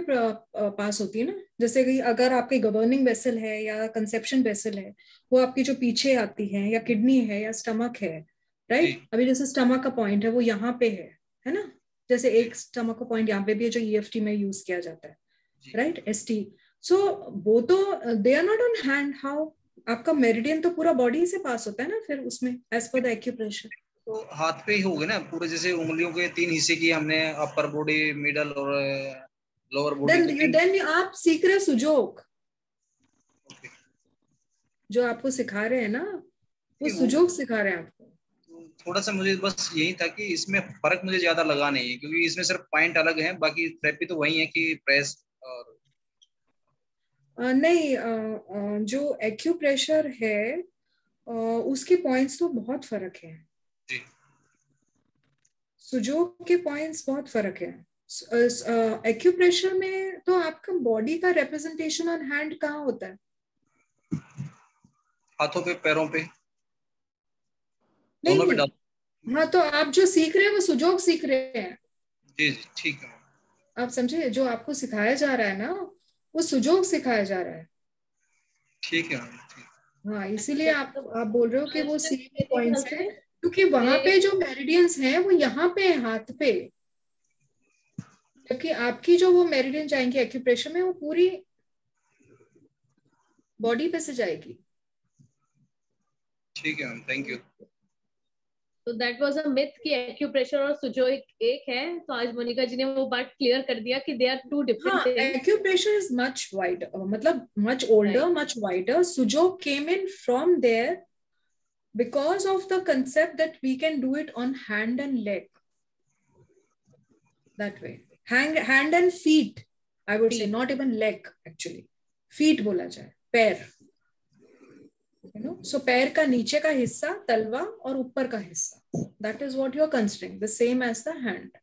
पास होती है ना? जैसे कि अगर आपके गवर्निंग वेसल है या कंसेप्शन वेसल है वो आपकी जो पीछे आती है या किडनी है या स्टमक है राइट अभी जैसे स्टमक का पॉइंट है वो यहाँ पे है है ना? जैसे एक स्टमक का पॉइंट यहाँ पे भी है जो ईएफटी e में यूज़ किया जाता है राइट एस टी सो वो तो they are not on hand how आपका मेरिडियन तो पूरा बॉडी से पास होता है ना फिर उसमें एज पर द एक्यूप्रेशर तो हाथ पे ही हो गए ना पूरे जैसे उंगलियों के तीन हिस्से की हमने अपर बॉडी मिडल और लोअर बॉडी देन आप सीख रहे सुजोग। जो आपको सिखा रहे हैं ना वो सुजोग सिखा रहे हैं आपको। थोड़ा सा मुझे बस यही था कि इसमें फ़र्क मुझे ज़्यादा लगा नहीं है क्योंकि इसमें सिर्फ़ पॉइंट अलग है बाकी थेरेपी तो वही है कि प्रेस और नहीं जो एक्यूप्रेशर है उसके पॉइंट्स तो बहुत फ़र्क है। सुजोग के पॉइंट्स बहुत फ़र्क है। एक्यूप्रेशर में तो आपका बॉडी का रिप्रेजेंटेशन ऑन हैंड कहाँ होता है? हाथों पे पैरों पे। नहीं, नहीं। हाँ तो आप जो सीख रहे हैं वो सुजोग सीख रहे हैं। जी जी ठीक है। आप समझे जो आपको सिखाया जा रहा है ना वो सुजोग सिखाया जा रहा है। ठीक है हाँ इसीलिए आप आप बोल रहे हो कि वो सीख पॉइंट्स है क्योंकि वहाँ पे जो मेरिडियंस हैं वो यहाँ पे है हाथ पे। जबकि आपकी जो वो मेरिडियन जाएँगे एक्यूप्रेशर में वो पूरी बॉडी पे से जाएगी। ठीक है थैंक यू तो that was a myth acupressure और सुजो एक एक है। तो आज मोनिका जी ने वो बात क्लियर कर दिया कि they are two different is much wider मतलब much older much wider Sujok came in from there because of the concept that we can do it on hand and leg that way hand and feet I would say not even leg actually feet बोला जाए पैर। You know so पैर का नीचे का हिस्सा, तलवा और ऊपर का हिस्सा. That is what your are considering the same as the hand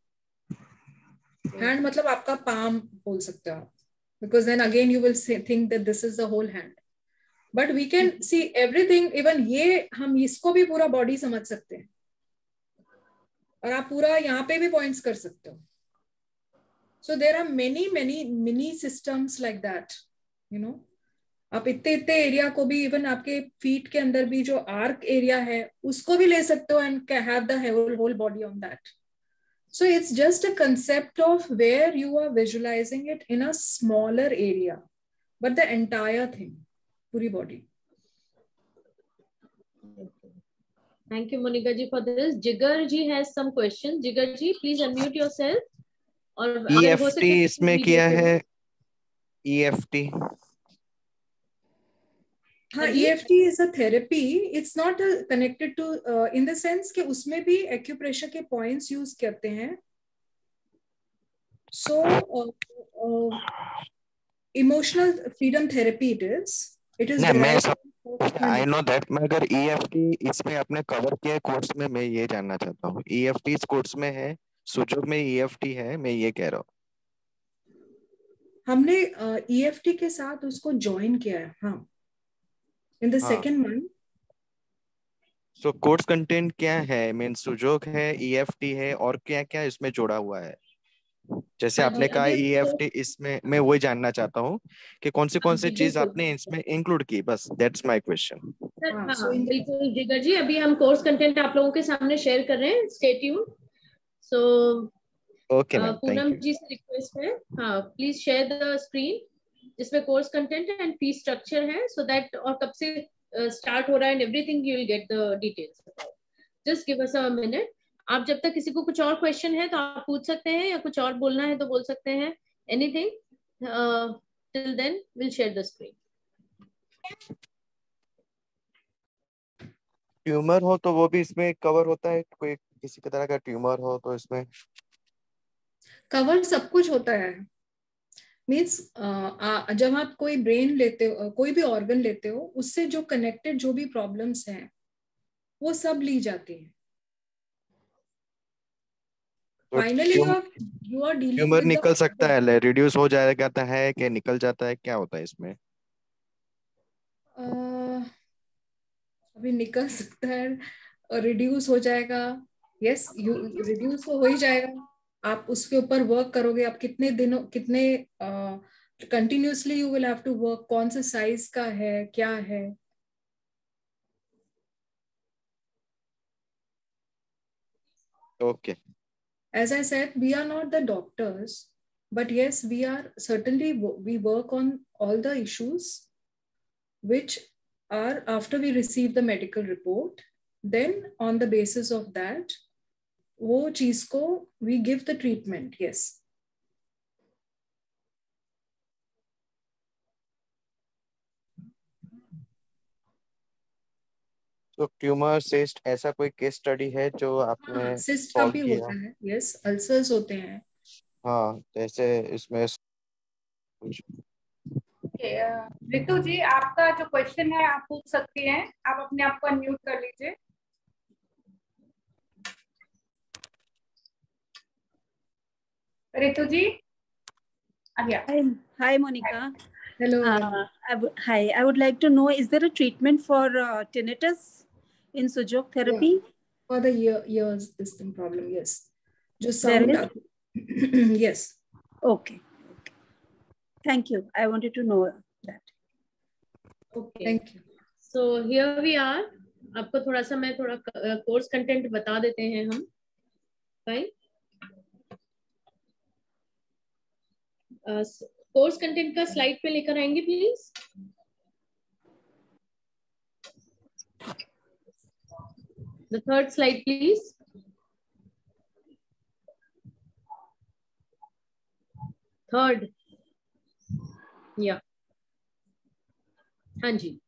hand मतलब आपका पाम बोल सकते हो आप. Because then again you will think that this is the whole hand but we can see everything even ये हम इसको भी पूरा बॉडी समझ सकते हैं. और आप पूरा यहाँ पे भी पॉइंट कर सकते हो. So there are many many mini systems like that you know आप इतने इतने एरिया को भी इवन आपके फीट के अंदर भी जो आर्क एरिया है उसको भी ले सकते हो and have the whole body on that so it's just a concept of where you are visualising it in a smaller area but the entire thing पूरी body thank you Monika ji for this Jigar ji has some question Jigar ji please unmute yourself और इसमें किया है? EFT हाँ EFT is a therapy. It's not a, connected to uh, in the sense कि उसमें भी acupressure के points use करते हैं. So uh, uh, emotional freedom therapy it is it is मैं आई नो दैट मैं अगर ईएफटी e इसमें आपने कवर किया है कोर्स में मैं ये जानना चाहता हूँ। ईएफटी इस कोर्स में है सुजोग में ईएफटी है मैं ये कह रहा हूँ। हमने ईएफटी uh, के साथ उसको ज्वाइन किया है हाँ। In the second month so course content क्या है? मीन सुजोग है ईएफटी है और क्या क्या इसमें जोड़ा हुआ है? जैसे आपने कहा ईएफटी e इसमें मैं वही जानना चाहता हूँ कि कौन सी कौन सी चीज़ आपने इसमें इंक्लूड की? बस दैट्स माय क्वेश्चन बिल्कुल जिगर जी अभी हम कोर्स कंटेंट आप लोगों के सामने शेयर कर रहे हैं stay tune so okay Poonam ji से रिक्वेस्ट है। हाँ प्लीज़ शेयर द स्क्रीन जिसमें course content and fee structure है सो दैट और कब से स्टार्ट uh, हो रहा है and everything you will get the details just give us a minute आप जब तक किसी को कुछ और क्वेश्चन है तो आप पूछ सकते हैं या कुछ और बोलना है तो बोल सकते हैं. Anything till then will share the screen tumour हो तो वो भी इसमें कवर होता है? कोई किसी तरह का ट्यूमर हो तो इसमें? कवर सब कुछ होता है। मीन्स जब आप कोई ब्रेन लेते हो कोई भी ऑर्गन लेते हो उससे जो कनेक्टेड जो भी प्रॉब्लम्स हैं वो सब ली जाती है। फाइनली यू आर डीलिंग निकल सकता है रिड्यूस हो जाएगा है कि निकल जाता है क्या होता है इसमें? अभी निकल सकता है रिड्यूस हो जाएगा। यस यू रिड्यूस हो ही जाएगा। आप उसके ऊपर वर्क करोगे आप कितने दिनों कितने continuously you will have to work कौन से साइज़ का है क्या है? Okay as I said we are not the doctors but yes we are certainly we work on all the issues which are after we receive the medical report then on the basis of that wo चीज़ को we give the treatment yes तो tumour cyst ऐसा कोई case study है जो आपने cyst हाँ, का भी होता है यस अल्सर्स होते हैं। हाँ जैसे इसमें रितु जी आपका जो क्वेश्चन है आप पूछ सकती हैं। आप अपने आप को अनम्यूट कर लीजिए। रितु जी Hi, Monica. Hello. Uh, I hi, I would like to know: Is there a treatment for uh, tinnitus? in Sujok therapy? Yeah. For the year, years, this thing problem, yes. Just sound up. yes. Okay. okay. Thank you. I wanted to know that. Okay. Thank you. So here we are. आपको थोड़ा सा मैं थोड़ा course content बता देते हैं हम fine course content का स्लाइड पे लेकर आएँगे please The third slide, please. Third. Yeah. हाँ जी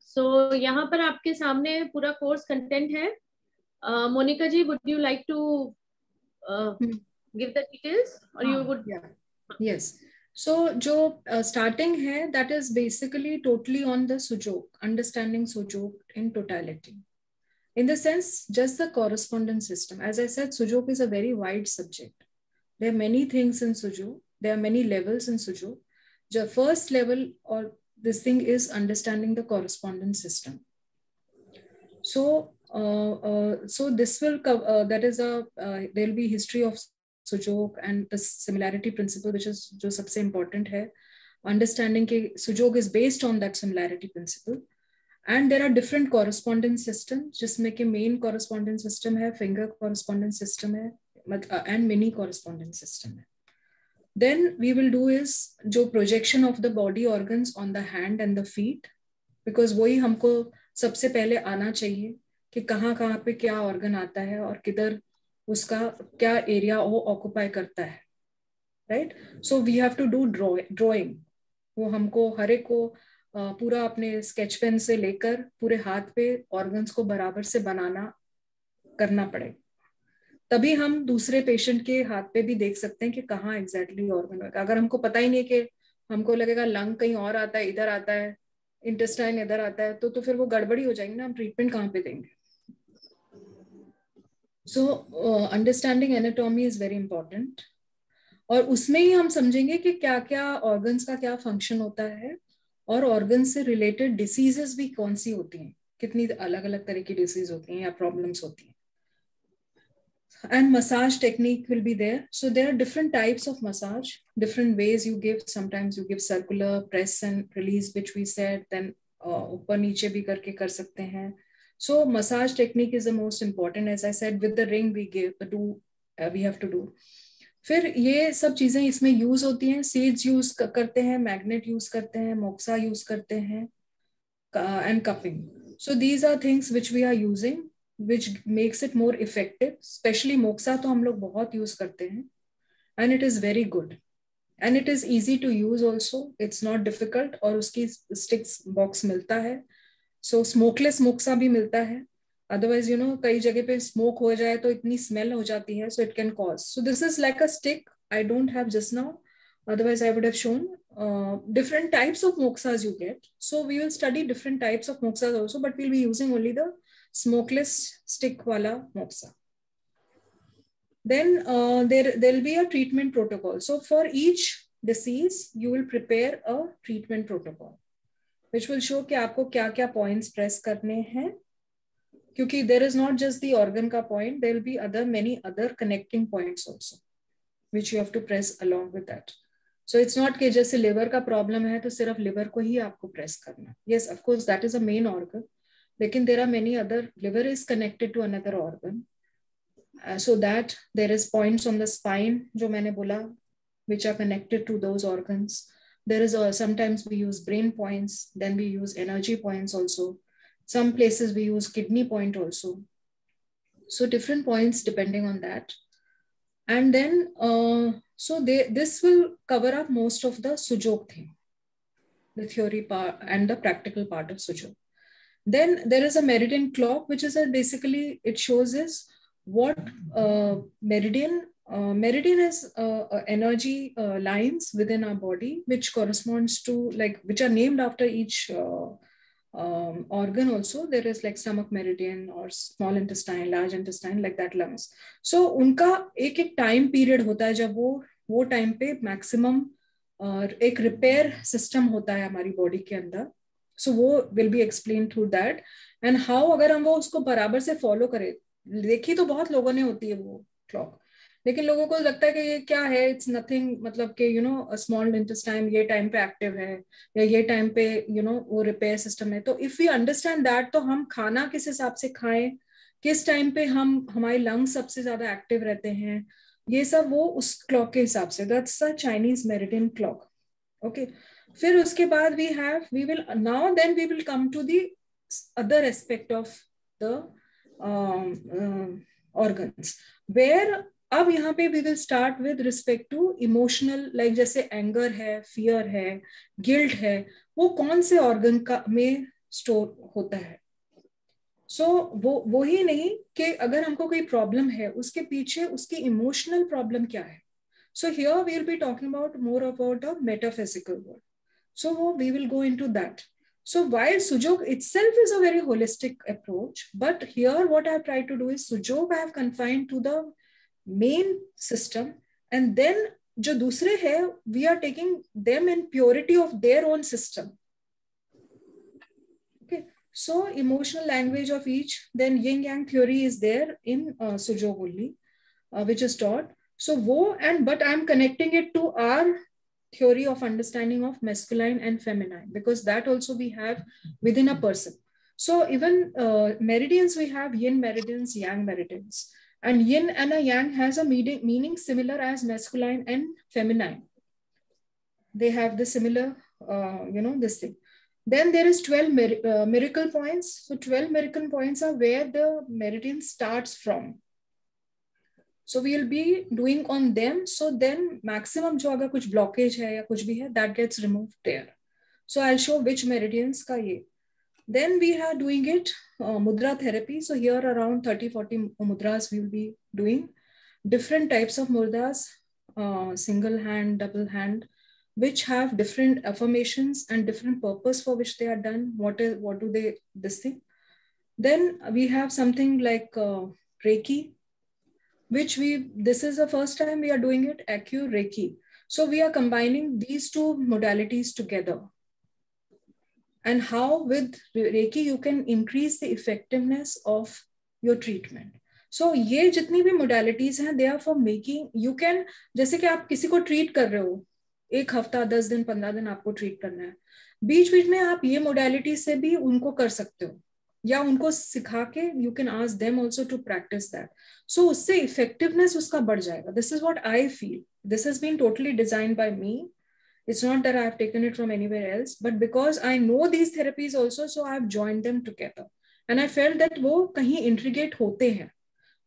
सो so, यहाँ पर आपके सामने पूरा कोर्स कंटेंट है Monika ji would you like to give the details और यू वुड Yes. So जो uh, starting hai, that is basically totally on the sujok, understanding sujok in totality. In the sense, just the correspondence system. As I said, sujok is a very wide subject. There are many things in sujok. There are many levels in sujok. The first level or this thing is understanding the correspondence system. So, uh, uh, so this will cover, uh, that is a, uh, there will be history of and the similarity principle, which is jo sabse important hai understanding ke sujok is based on that similarity principle. And there are different correspondence system जिसमें कि main correspondence system है finger correspondence system है and mini correspondence system है. Then we will do is जो projection of the body organs on the hand and the feet because वही हमको सबसे पहले आना चाहिए कि कहाँ कहाँ पे क्या ऑर्गन आता है और किधर उसका क्या एरिया वो ऑक्यूपाई करता है right so we have to do drawing वो हमको हर एक को पूरा अपने स्केच पेन से लेकर पूरे हाथ पे ऑर्गन्स को बराबर से बनाना करना पड़ेगा। तभी हम दूसरे पेशेंट के हाथ पे भी देख सकते हैं कि कहाँ एग्जैक्टली ऑर्गन होगा अगर हमको पता ही नहीं कि हमको लगेगा लंग कहीं और आता है, इधर आता है इंटेस्टाइन इधर आता है तो तो फिर वो गड़बड़ी हो जाएगी ना, हम ट्रीटमेंट कहाँ पे देंगे? So understanding anatomy is very important और उसमें ही हम समझेंगे कि क्या क्या ऑर्गन का क्या फ़ंक्शन होता है और ऑर्गन से रिलेटेड डिसीजेस भी कौन सी होती हैं? कितनी अलग अलग तरह की डिसीज होती हैं या प्रॉब्लम्स होती हैं? And massage technique will be there so there are different types of massage different ways you give sometimes you give circular press and release which we set then ऊपर नीचे भी करके कर सकते हैं। So massage technique is the most important as i said with the ring we give do uh, we have to do. फिर ये सब चीज़ें इसमें यूज़ होती हैं। सीड्स यूज़ करते हैं मैग्नेट यूज़ करते हैं मोक्सा यूज़ करते हैं and cupping so these are things which we are using which makes it more effective specially moxa तो हम लोग बहुत यूज़ करते हैं and it is very good and it is easy to use also it's not difficult और उसकी sticks box मिलता है। सो स्मोकलेस मोक्सा भी मिलता है। अदरवाइज़ यू नो कई जगह पे स्मोक हो जाए तो इतनी स्मेल हो जाती है so it can cause so this is like a stick I don't have just now otherwise I would have shown different types of moxas you get so we will study different types of moxas also but we'll be using only the smokeless stick वाला moxa then there there be a treatment protocol so for each disease you will prepare a treatment protocol which will show कि आपको क्या क्या points press करने हैं। क्योंकि there is not just the organ का point there will be other many other connecting points also which you have to press along with that so it's not कि जैसे लिवर का प्रॉब्लम है तो सिर्फ़ लिवर को ही आपको प्रेस करना। Yes of course that is a main organ लेकिन there are many other liver is connected to another organ so that there is points on the spine जो मैंने बोला which are connected to those organs. There is a, sometimes we use brain points, then we use energy points also. Some places we use kidney point also. So different points depending on that. And then, uh, so they, this will cover up most of the Sujok thing, the theory part and the practical part of Sujok. Then there is a meridian clock, which is a basically, it shows is what uh, meridian uh, meridian is uh, uh, energy uh, lines within our body which corresponds to like which are named after each uh, um, organ also there is like stomach meridian or small intestine large intestine like that lungs so एक एक time period होता है जब वो वो time पे maximum और एक रिपेयर सिस्टम होता है हमारी बॉडी के अंदर so, वो will be explain through that and how अगर हम वो उसको बराबर से फॉलो करें देखी तो बहुत लोगों ने होती है वो क्लॉक लेकिन लोगों को लगता है कि ये क्या है? इट्स नथिंग मतलब कि यू नो स्मॉल इंटेस्टाइन ये टाइम पे एक्टिव है या ये टाइम पे यू you नो know, वो रिपेयर सिस्टम है। तो इफ़ यू अंडरस्टैंड दैट तो हम खाना किस हिसाब से खाएँ? किस टाइम पे हम हमारे लंग्स सबसे ज़्यादा एक्टिव रहते हैं? ये सब वो उस क्लॉक के हिसाब से। That's a Chinese meridian clock okay फिर उसके बाद we have we will now then we will come to the other aspect of the organs where अब यहाँ पे we will start with respect to emotional like जैसे anger है fear है guilt है वो कौन से ऑर्गन का में स्टोर होता है? सो so, वो वो ही नहीं कि अगर हमको कोई प्रॉब्लम है उसके पीछे उसकी इमोशनल प्रॉब्लम क्या है? So here we will be talking about more about a metaphysical world so वो we will go into that So while Sujok itself is a very holistic approach, but here what I have tried to do is Sujok I have confined to the main system and then जो दूसरे है we are taking them in purity of their own system okay so emotional language of each then yin yang theory is there in uh, sujok only uh, which is taught so wo and but i'm connecting it to our theory of understanding of masculine and feminine because that also we have within a person so even uh, meridians we have yin meridians yang meridians and yin and a yang has a meaning, meaning similar as masculine and feminine. They have the similar, uh, you know, this thing. Then there is 12 mir uh, miracle points. So 12 miracle points are where the meridian starts from. So we will be doing on them. So then maximum jo agar kuch blockage ya kuch bhi hai, that gets removed there. So I'll show which meridians ka ye. Then we are doing it uh, mudra therapy. So here around 30, 40 mudras we will be doing different types of mudras, uh, single hand, double hand, which have different affirmations and different purpose for which they are done. What is what do they this thing? Then we have something like uh, Reiki, which we this is the first time we are doing it. Acu Reiki. So we are combining these two modalities together. And how with Reiki you can increase the effectiveness of your treatment. So so, ये जितनी भी modalities हैं they are for making you can जैसे कि आप किसी को treat कर रहे हो एक हफ़्ता दस दिन पंद्रह दिन आपको ट्रीट करना है बीच बीच में आप ये मोडेलिटी से भी उनको कर सकते हो या उनको सिखा के you can ask them also to practise that so उससे इफेक्टिवनेस उसका बढ़ जाएगा. This is what I feel this has been totally design by me it's not that i have taken it from anywhere else but because i know these therapies also so i joined them together. And i felt that वो कहीं integrate होते हैं।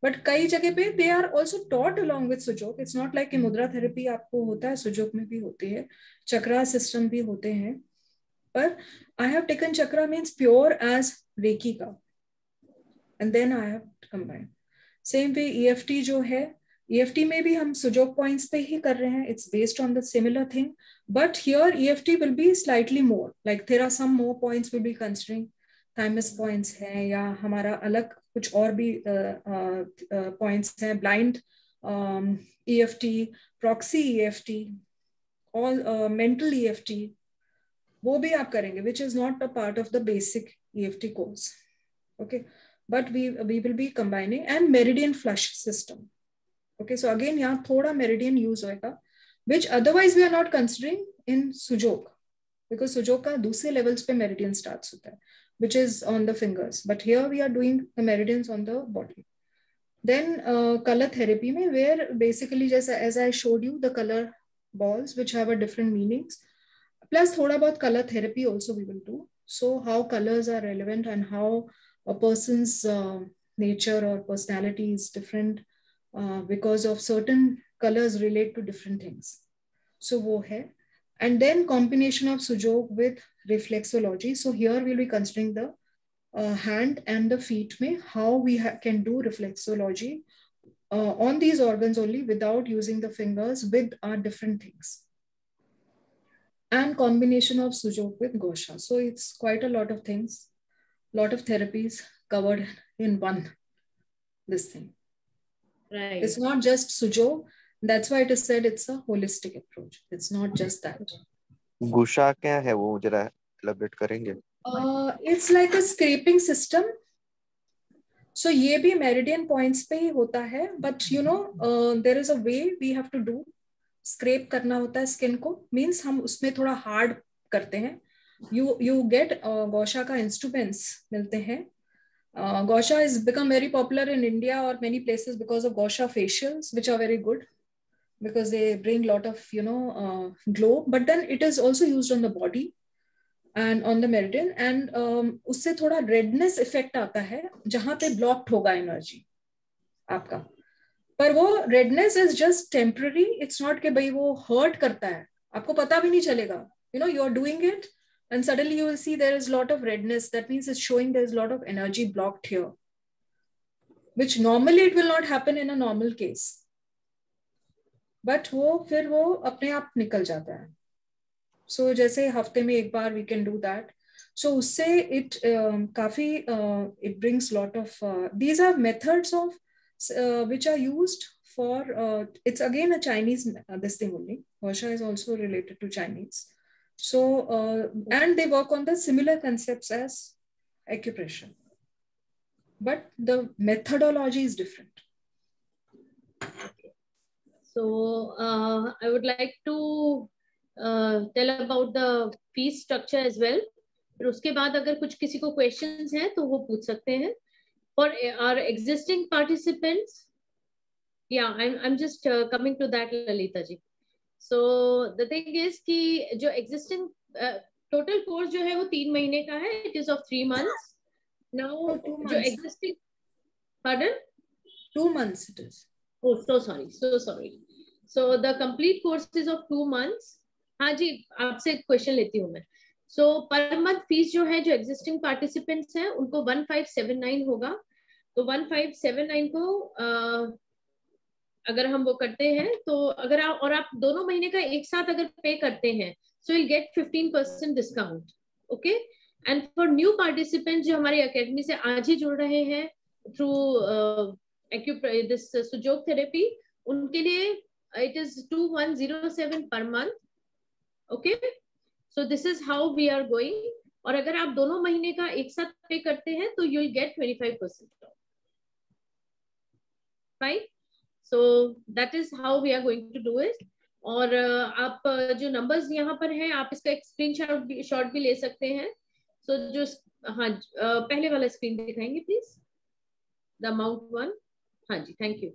But कई जगह पे they are also taught along with Sujok it's not like mudra therapy आपको होता है सुजोक में भी होती है चक्रा सिस्टम भी होते हैं। पर I have taken chakra means pure as reiki का and then I have combine same way EFT जो है ईएफटी e में भी हम सुजोक पॉइंट्स पे ही कर रहे हैं it's based on the similar thing but here EFT will be slightly more like there are some more points will be considering thymus points हैं या हमारा अलग कुछ और भी पॉइंट्स uh, uh, हैं blind E F T proxy E F T all mental E F T वो भी आप करेंगे which is not a part of the basic E F T course okay but we we will be combining and meridian flush system okay so again यहाँ थोड़ा meridian use होएगा which otherwise we are not considering in Sujok because Sujok का दूसरे levels पे meridian start होता है which is on the fingers. But here we are doing the meridians on the body. Then uh, color therapy, mein, where basically just as I showed you the color balls, which have a different meanings. Plus thoda about color therapy also we will do. So how colors are relevant and how a person's uh, nature or personality is different uh, because of certain colors relate to different things. So wo hai. And then combination of sujok with reflexology. So here we'll be considering the uh, hand and the feet may how we can do reflexology uh, on these organs only without using the fingers with our different things. And combination of sujok with gosha. So it's quite a lot of things, a lot of therapies covered in one, this thing. Right. It's not just sujok. That's why it is said it's a holistic approach. It's not just that. गुशा क्या है वो जरा elaborate करेंगे it's like a scrapping system so ये भी meridian points पे ही होता है but you know there is a way we have to do scrape करना होता है स्किन को मीन्स हम उसमें थोड़ा हार्ड करते हैं यू यू गेट गौशा का इंस्ट्रूमेंट्स मिलते हैं gua sha is become very popular in India और many places because of gua sha facials which are very good because they bring lot of you know uh, glow but then it is also used on the body and on the meridian and um, उससे थोड़ा redness effect आता है जहाँ पे blocked होगा energy आपका पर वो redness is just temporary it's not कि भाई वो hurt करता है आपको पता भी नहीं चलेगा you know you are doing it and suddenly you will see there is a lot of redness that means it's showing there is a lot of energy blocked here which normally it will not happen in a normal case but वो फिर वो अपने आप निकल जाता है so so, जैसे हफ्ते में एक बार we can do that so उससे इट uh, काफी it brings lot of these are methods of which are used for uh, it's again a Chinese uh, this thing only. Washa is also related to Chinese. So uh, and they work on the similar concepts as acupressure, but the methodology is different. So uh, I would like to uh, tell about the fee structure as well. फिर उसके बाद अगर कुछ किसी को questions हैं तो वो पूछ सकते हैं. For existing participants, yeah, I'm I'm just uh, coming to that Lalita ji. So the thing is कि जो एग्जिस्टिंग टोटल कोर्स जो है वो तीन महीने का है it is of three months now जो existing pardon two months it is oh so sorry so sorry so the complete course is of two months हाँ जी आपसे एक क्वेश्चन लेती हूँ मैं. सो पर मंथ फ़ीस जो है जो एग्जिस्टिंग पार्टिसिपेंट्स हैं उनको वन फाइव सेवन नाइन होगा. तो वन फाइव सेवन नाइन को uh, अगर हम वो करते हैं तो अगर आप, और आप दोनों महीने का एक साथ अगर पे करते हैं so will get fifteen percent discount okay and for new participant जो हमारी अकेडमी से आज ही जुड़ रहे हैं थ्रू दिस सुजोग थेरेपी उनके लिए it is two one zero seven per month okay so this is how we are going और अगर आप दोनों महीने का एक साथ पे करते हैं तो you will get twenty five percent fine so that is how we are going to do it और आप जो नंबर्स यहाँ पर हैं आप इसका एक स्क्रीन शॉट भी ले सकते हैं। सो so, जो हाँ पहले वाला स्क्रीन दिखाएँगे प्लीज़ द अमाउंट वन हाँ जी थैंक यू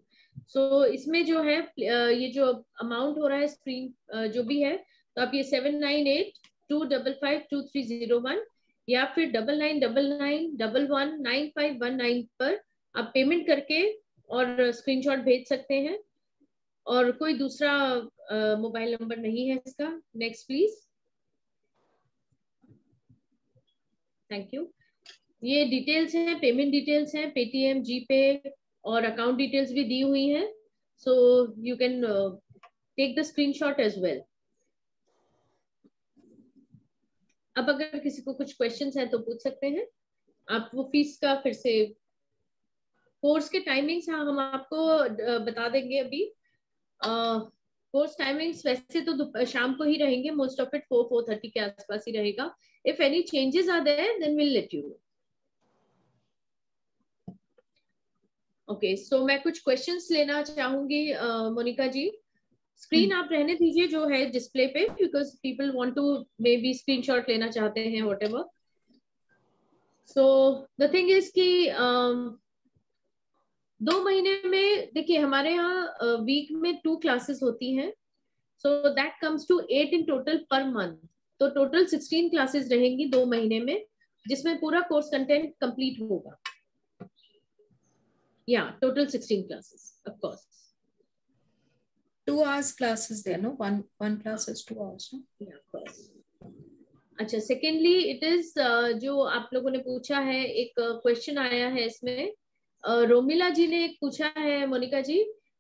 सो इसमें जो है ये जो अमाउंट हो रहा है स्क्रीन जो भी है तो आप ये seven nine eight two double five two three zero one या फिर double nine double nine double one nine five one nine पर आप पेमेंट करके और स्क्रीनशॉट भेज सकते हैं। और कोई दूसरा मोबाइल नंबर नहीं है इसका। नेक्स्ट प्लीज़ थैंक यू ये डिटेल्स हैं पेमेंट डिटेल्स हैं पेटीएम जीपे और अकाउंट डिटेल्स भी दी हुई हैं। So you can take the screenshot as well अब अगर किसी को कुछ क्वेश्चंस है तो पूछ सकते हैं। आप वो फ़ीस का फिर से कोर्स के टाइमिंग्स हाँ हम आपको बता देंगे अभी। कोर्स टाइमिंग्स वैसे तो शाम को ही रहेंगे most of it four four thirty के आसपास ही रहेगा। If any changes are there then will let you okay so मैं कुछ क्वेश्चंस लेना चाहूँगी मोनिका जी। स्क्रीन आप रहने दीजिए जो है डिस्प्ले पे because people want to may be screenshot लेना चाहते हैं whatever so the thing is कि दो महीने में देखिए हमारे यहाँ वीक में टू क्लासेस होती हैं। So that comes to eight in total per month तो टोटल सिक्सटीन क्लासेस रहेंगी दो महीने में जिसमें पूरा कोर्स कंटेंट कंप्लीट होगा। या total sixteen classes of course two hours classes there no? One one class is two hours no? Yeah of course. अच्छा सेकेंडली इट इज़ जो आप लोगों ने पूछा है एक क्वेश्चन आया है इसमें। रोमिला जी ने पूछा है मोनिका जी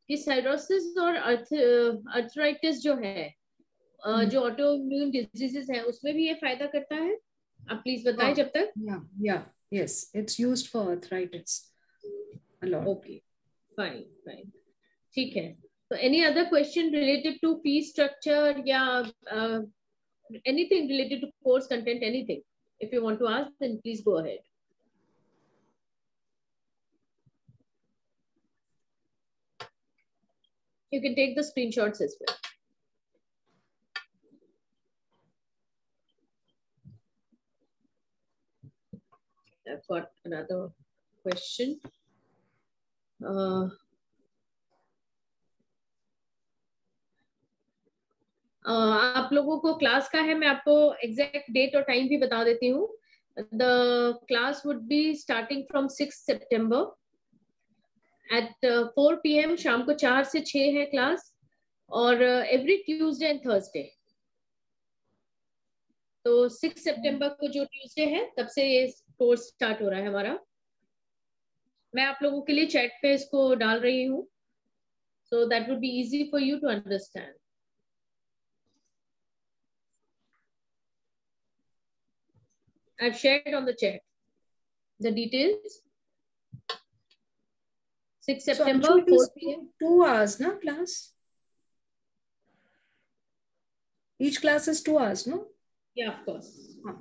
कि साइरोसिस और अर्थ अर्थराइटिस जो है जो ऑटो इम्यून डिजीजेस है उसमें भी ये फ़ायदा करता है? आप प्लीज़ बताएँ जब तक। या yes it's used for arthritis okay fine fine ठीक है। तो any other question related to fee structure या anything related to course content anything if you want to ask please go ahead You can take the screenshots as well. I've got another question. Uh, Uh, आप लोगों को class का है मैं आपको exact date और time भी बता देती हूँ the class would be starting from six September at four p m शाम को चार से छ है क्लास और एवरी ट्यूजडे एंड थर्सडे तो सिक्स सितंबर को जो ट्यूसडे है, तब से ये कोर्स स्टार्ट हो रहा है हमारा। मैं आप लोगों के लिए चैट पे इसको डाल रही हूँ। So that would be easy for you to understand I've shared on the chat the details. 6 September, so 4 p.m. Two hours, na class? Each class is two hours, no? Yeah, of course. Huh.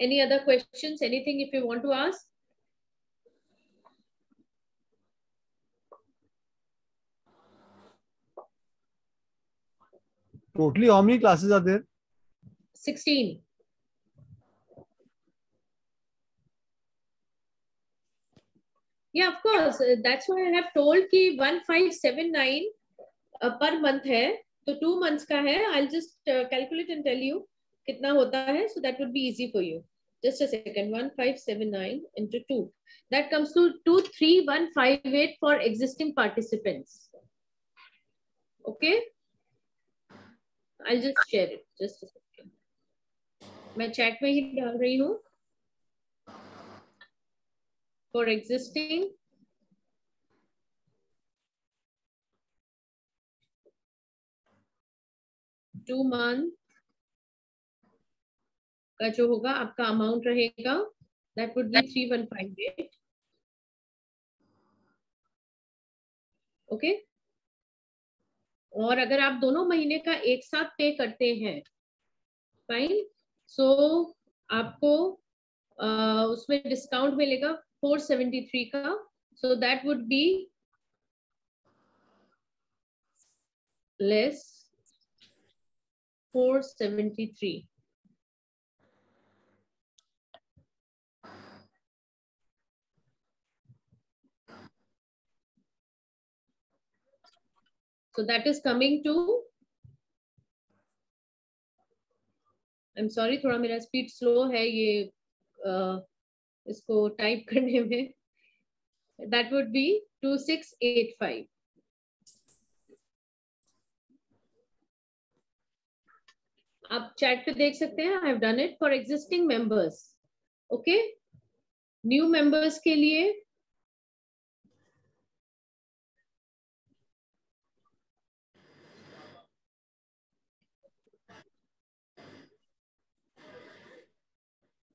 Any other questions? Anything if you want to ask? Totally, how many classes are there? 16. Yeah, of course. That's why I have told ki 1579 uh, per month hai. So two months ka hai. I'll just uh, calculate and tell you kitna hota hai. So that would be easy for you. Just a second. 1579 into 2. That comes to 23158 for existing participants. Okay. I'll just share it. Just a second. मैं chat में ही डाल रही हूँ for existing. Two month का जो होगा आपका अमाउंट रहेगा that would be three one five eight okay और अगर आप दोनों महीने का एक साथ पे करते हैं फाइन सो so, आपको आ, उसमें डिस्काउंट मिलेगा फोर सेवेंटी थ्री का so that would be less four seventy three So that is coming to I'm sorry थोड़ा मेरा स्पीड स्लो है ये uh, इसको टाइप (laughs) करने में, that would be 2685 आप चैट पे देख सकते हैं I have done it for existing members okay new members के लिए,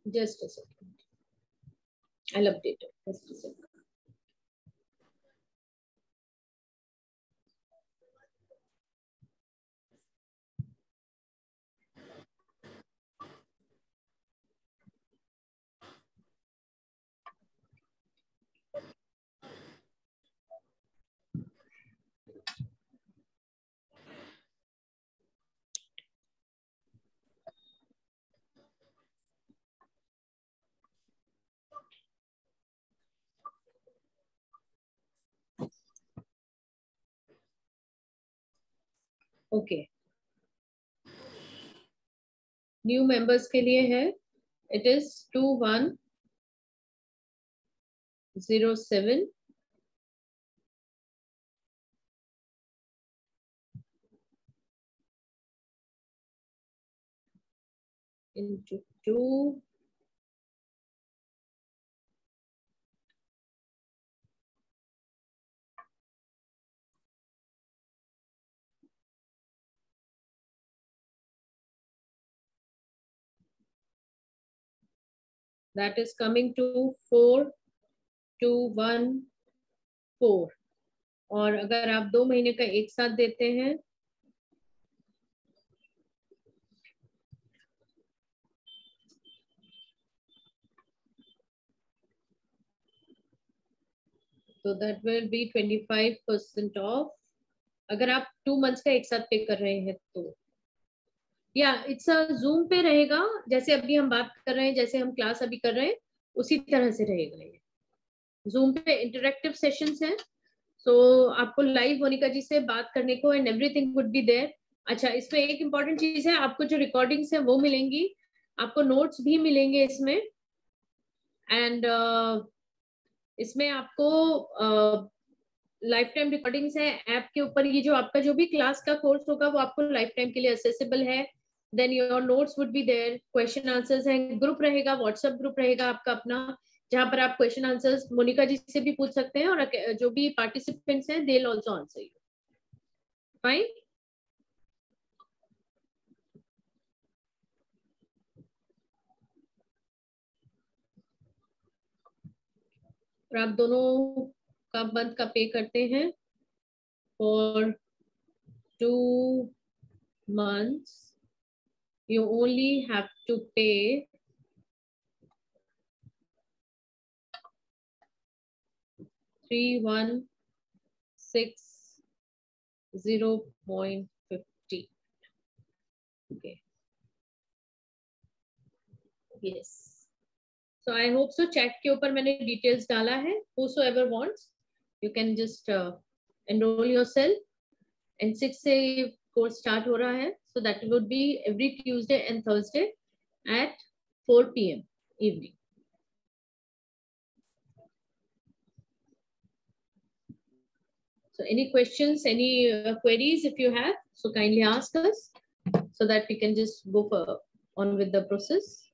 Just a second. I loved it. Okay new members के लिए है. It is two one zero seven into two that is coming to four two one four और अगर आप दो महीने का एक साथ देते हैं तो that will be twenty five percent off अगर आप टू मंथ्स का एक साथ पे कर रहे हैं तो। या इट्स जूम पे रहेगा जैसे अभी हम बात कर रहे हैं जैसे हम क्लास अभी कर रहे हैं उसी तरह से रहेगा ये। जूम पे इंटरेक्टिव सेशंस हैं सो so, आपको लाइव मोनिका जी से बात करने को and everything would be there अच्छा इसमें एक इंपॉर्टेंट चीज़ है आपको जो रिकॉर्डिंग्स है वो मिलेंगी आपको नोट्स भी मिलेंगे इसमें। एंड uh, इसमें आपको लाइफ टाइम रिकॉर्डिंग्स है ऐप के ऊपर ये जो आपका जो भी क्लास का कोर्स होगा वो आपको लाइफ टाइम के लिए असेसेबल है। Then your notes would be there question answers हैं ग्रुप रहेगा व्हाट्सएप ग्रुप रहेगा आपका अपना, जहाँ पर आप क्वेश्चन आंसर्स मोनिका जी से भी पूछ सकते हैं और जो भी पार्टिसिपेंट्स हैं they also answer you fine और आप दोनों का मंथ का पे करते हैं for two months you only have to pay three one six zero point fifty. Okay. Yes. So I hope so. Chat के ऊपर मैंने details डाला है. Whosoever wants, you can just uh, enroll yourself. And six से course start हो रहा है. So that would be every Tuesday and Thursday at 4 p.m. evening. So any questions, any uh, queries if you have, so kindly ask us so that we can just go for, on with the process.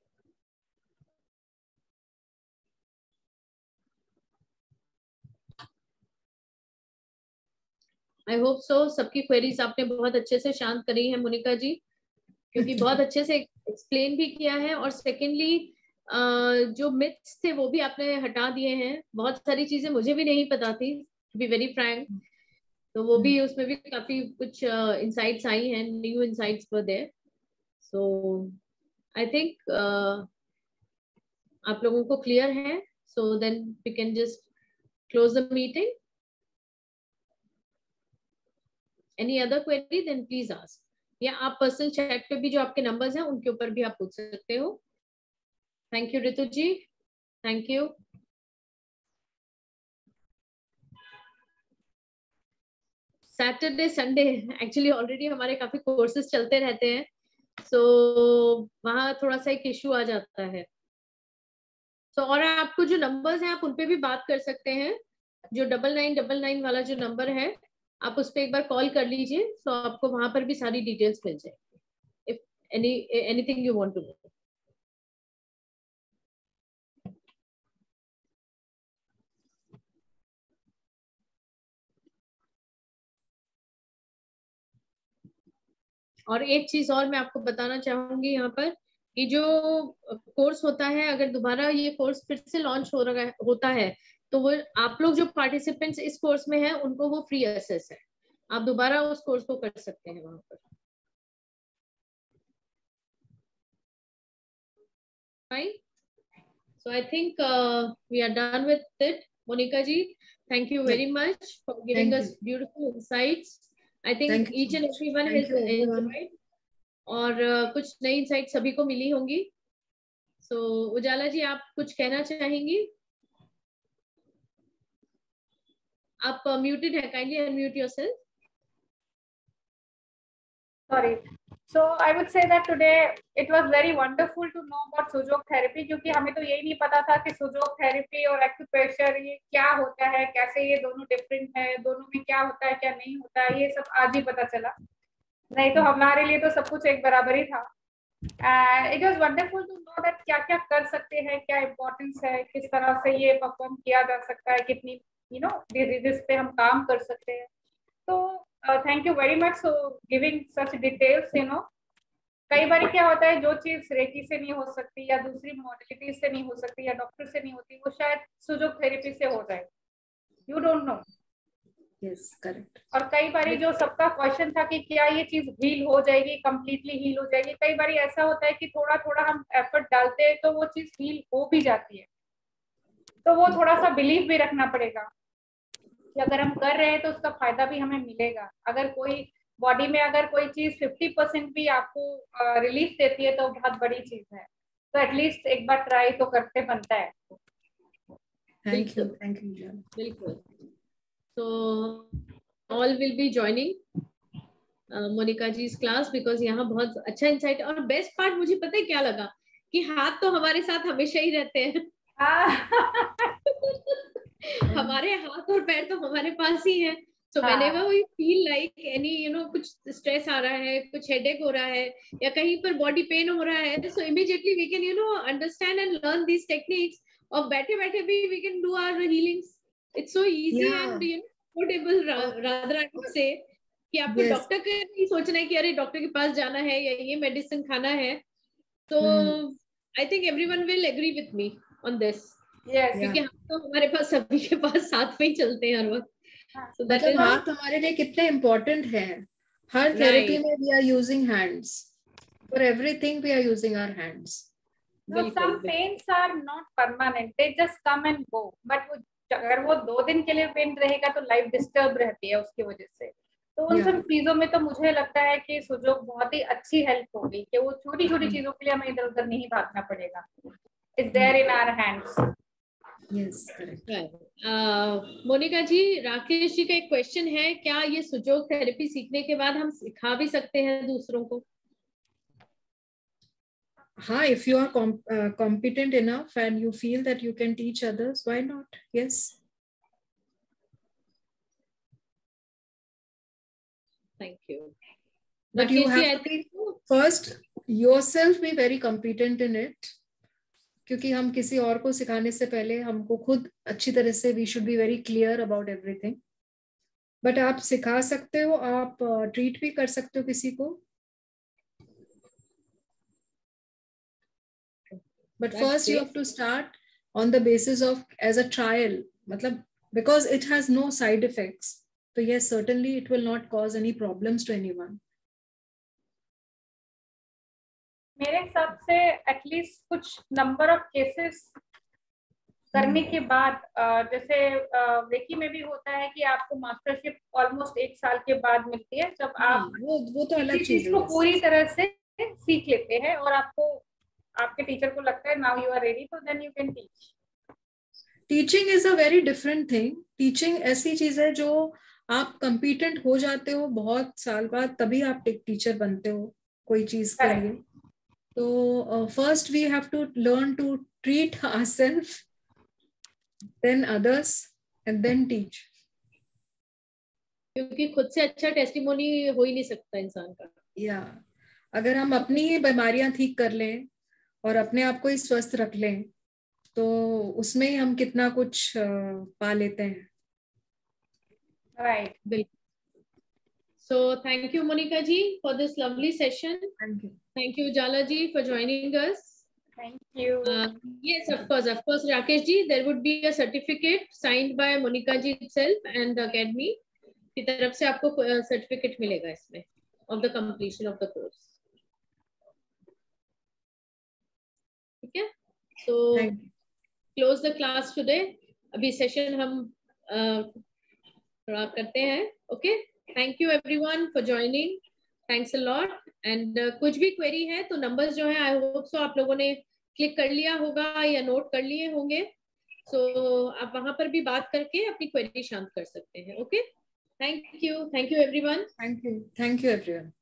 I hope so सबकी queries आपने बहुत अच्छे से शांत करी है मोनिका जी क्योंकि (laughs) बहुत अच्छे से एक्सप्लेन भी किया है और सेकेंडली जो मिथ्स थे वो भी आपने हटा दिए हैं। बहुत सारी चीज़ें मुझे भी नहीं पता थी टू बी वेरी फ्रैंक तो वो भी उसमें भी काफ़ी कुछ इंसाइट्स आई हैं new insights for there so I think आप लोगों को क्लियर है। So then we can just close the meeting any other query then please ask या आप पर्सनल चैट पे भी जो आपके नंबर्स हैं उनके ऊपर भी आप पूछ सकते हो। Thank you Ritu ji thank you Saturday Sunday actually already हमारे काफ़ी कोर्सेज चलते रहते हैं। सो so, वहाँ थोड़ा सा एक इशू आ जाता है। सो so, और आपको जो नंबर्स हैं आप उन पे भी बात कर सकते हैं। जो डबल नाइन डबल नाइन वाला जो नंबर है आप उस पर एक बार कॉल कर लीजिए तो आपको वहाँ पर भी सारी डिटेल्स मिल जाएगी। If any anything you want to और एक चीज़ और मैं आपको बताना चाहूँगी यहाँ पर, कि जो कोर्स होता है, अगर दोबारा ये कोर्स फिर से लॉन्च हो रहा होता है तो वो आप लोग जो पार्टिसिपेंट्स इस कोर्स में हैं उनको वो फ्री एक्सेस है। आप दोबारा उस कोर्स को कर सकते हैं वहाँ पर। So I think we are done with it Monika ji thank you very much for giving us beautiful insights I think each and every one has और uh, कुछ नई इंसाइट सभी को मिली होंगी। सो so, उजाला जी आप कुछ कहना चाहेंगी? आप म्यूटेड है. Kindly unmute yourself sorry. So, i would say that today it was very wonderful to know about sujok therapy, क्योंकि हमें तो यही नहीं पता था कि सुजोग थेरेपी और एक्यूप्रेशर ये क्या होता है, कैसे ये दोनों डिफरेंट है, दोनों में क्या होता है, क्या नहीं होता है, ये सब आज ही पता चला। नहीं तो हमारे लिए तो सब कुछ एक बराबर ही था। It was wonderful to know that क्या क्या कर सकते हैं, क्या इम्पोर्टेंस है, किस तरह से ये परफॉर्म किया जा सकता है, कितनी यू नो डिजीजेस पे हम काम कर सकते हैं। तो thank you very much for giving such details you know कई बार क्या होता है जो चीज़ रेकी से नहीं हो सकती या दूसरी मॉडलिटी से नहीं हो सकती या डॉक्टर से नहीं होती वो शायद सुजोग थेरेपी से हो जाए। You don't know yes correct और कई बार जो सबका क्वेश्चन था कि क्या ये चीज़ हील हो जाएगी कंप्लीटली हील हो जाएगी कई बार ऐसा होता है कि थोड़ा थोड़ा हम एफर्ट डालते हैं तो वो चीज़ हील हो भी जाती है। तो वो थोड़ा सा बिलीव भी रखना पड़ेगा कि अगर हम कर रहे हैं तो उसका फ़ायदा भी हमें मिलेगा। अगर कोई बॉडी में अगर कोई चीज़ फिफ्टी परसेंट भी आपको रिलीफ देती है तो बहुत बड़ी चीज़ है। तो एटलीस्ट एक बार ट्राई तो करते बनता है थैंक यू थैंक यू बिल्कुल। So all will be joining Monika ji इस क्लास बिकॉज़ यहाँ बहुत अच्छा इंसाइट और बेस्ट पार्ट मुझे पता है क्या लगा कि हाथ तो हमारे साथ हमेशा ही रहते हैं। हाँ। (laughs) हमारे हाथ और पैर तो हमारे पास ही हैं। सो मैंने वो you feel like any you know कुछ स्ट्रेस आ रहा है कुछ हेडेक हो रहा है या कहीं पर बॉडी पेन हो रहा है so immediately we can you know understand and learn this techniques और बैठे बैठे भी we can do our healings it's so easy and you know portable rather से कि आपको डॉक्टर के नहीं सोचना है कि अरे डॉक्टर के पास जाना है या ये मेडिसिन खाना है। तो I think everyone will agree with me on this क्योंकि हम तो हमारे पास सभी के पास साथ में ही चलते हैं हर वक्त। so मतलब हाथ हमारे लिए कितने इम्पोर्टेंट है। हर थेरेपी में we are using hands for everything we are using our hands No, some pains are not permanent. They just come and go. But अगर वो दो दिन के लिए पेन रहेगा तो लाइफ डिस्टर्ब रहती है उसकी वजह से। तो उन सब चीज़ों में तो मुझे लगता है कि सुजोग बहुत ही अच्छी हेल्प होगी कि वो छोटी छोटी चीज़ों के लिए हमें इधर उधर नहीं भागना पड़ेगा। It's there in our hands yes correct Monika ji Rakesh ji का एक क्वेश्चन है क्या ये सुजोग थेरेपी सीखने के बाद हम सिखा भी सकते हैं दूसरों को हाँ if you are com uh, competent enough and you feel that you can teach others why not yes thank you but you have to first yourself be very competent in it क्योंकि हम किसी और को सिखाने से पहले हमको खुद अच्छी तरह से we should be very clear about everything but आप सिखा सकते हो आप ट्रीट भी कर सकते हो किसी को। But first you have to start on the basis of as a trial मतलब because it has no side effects तो ये certainly it will not cause any problems to anyone मेरे हिसाब से एटलीस्ट कुछ नंबर ऑफ़ केसेस करने के बाद जैसे रेकी में भी होता है कि आपको मास्टरशिप ऑलमोस्ट एक साल के बाद मिलती है जब आप वो वो तो अलग चीज़ को पूरी तरह से सीख लेते हैं और आपको आपके टीचर को लगता है नाउ यू आर रेडी तो then you can teach teaching is a very different thing teaching ऐसी चीज़ है जो आप कंपिटेंट हो जाते हो बहुत साल बाद तभी आप एक टीचर बनते हो कोई चीज़ के लिए। तो first we have to learn to treat our self then others and then teach क्योंकि खुद से अच्छा टेस्टिमोनी हो ही नहीं सकता इंसान का या अगर हम अपनी ही बीमारियाँ ठीक कर लें और अपने आप को ही स्वस्थ रख लें तो उसमें ही हम कितना कुछ पा लेते हैं राइट बिल्कुल so thank you Monika ji for this lovely session. Thank you. Thank you, Jala ji, for joining us. Thank you. Uh, yes, of course, of course, Rakesh ji, there would be a certificate signed by Monica ji itself and the academy. की तरफ़ से आपको certificate मिलेगा इसमें of the completion of the course. ठीक है so close the class today अभी session हम थोड़ा करते हैं okay thank you everyone for joining thanks a lot and कुछ भी क्वेरी है तो नंबर्स जो है आई होप सो आप लोगों ने क्लिक कर लिया होगा या नोट कर लिए होंगे। सो so, आप वहाँ पर भी बात करके अपनी क्वेरी शांत कर सकते हैं okay thank you thank you everyone thank you thank you everyone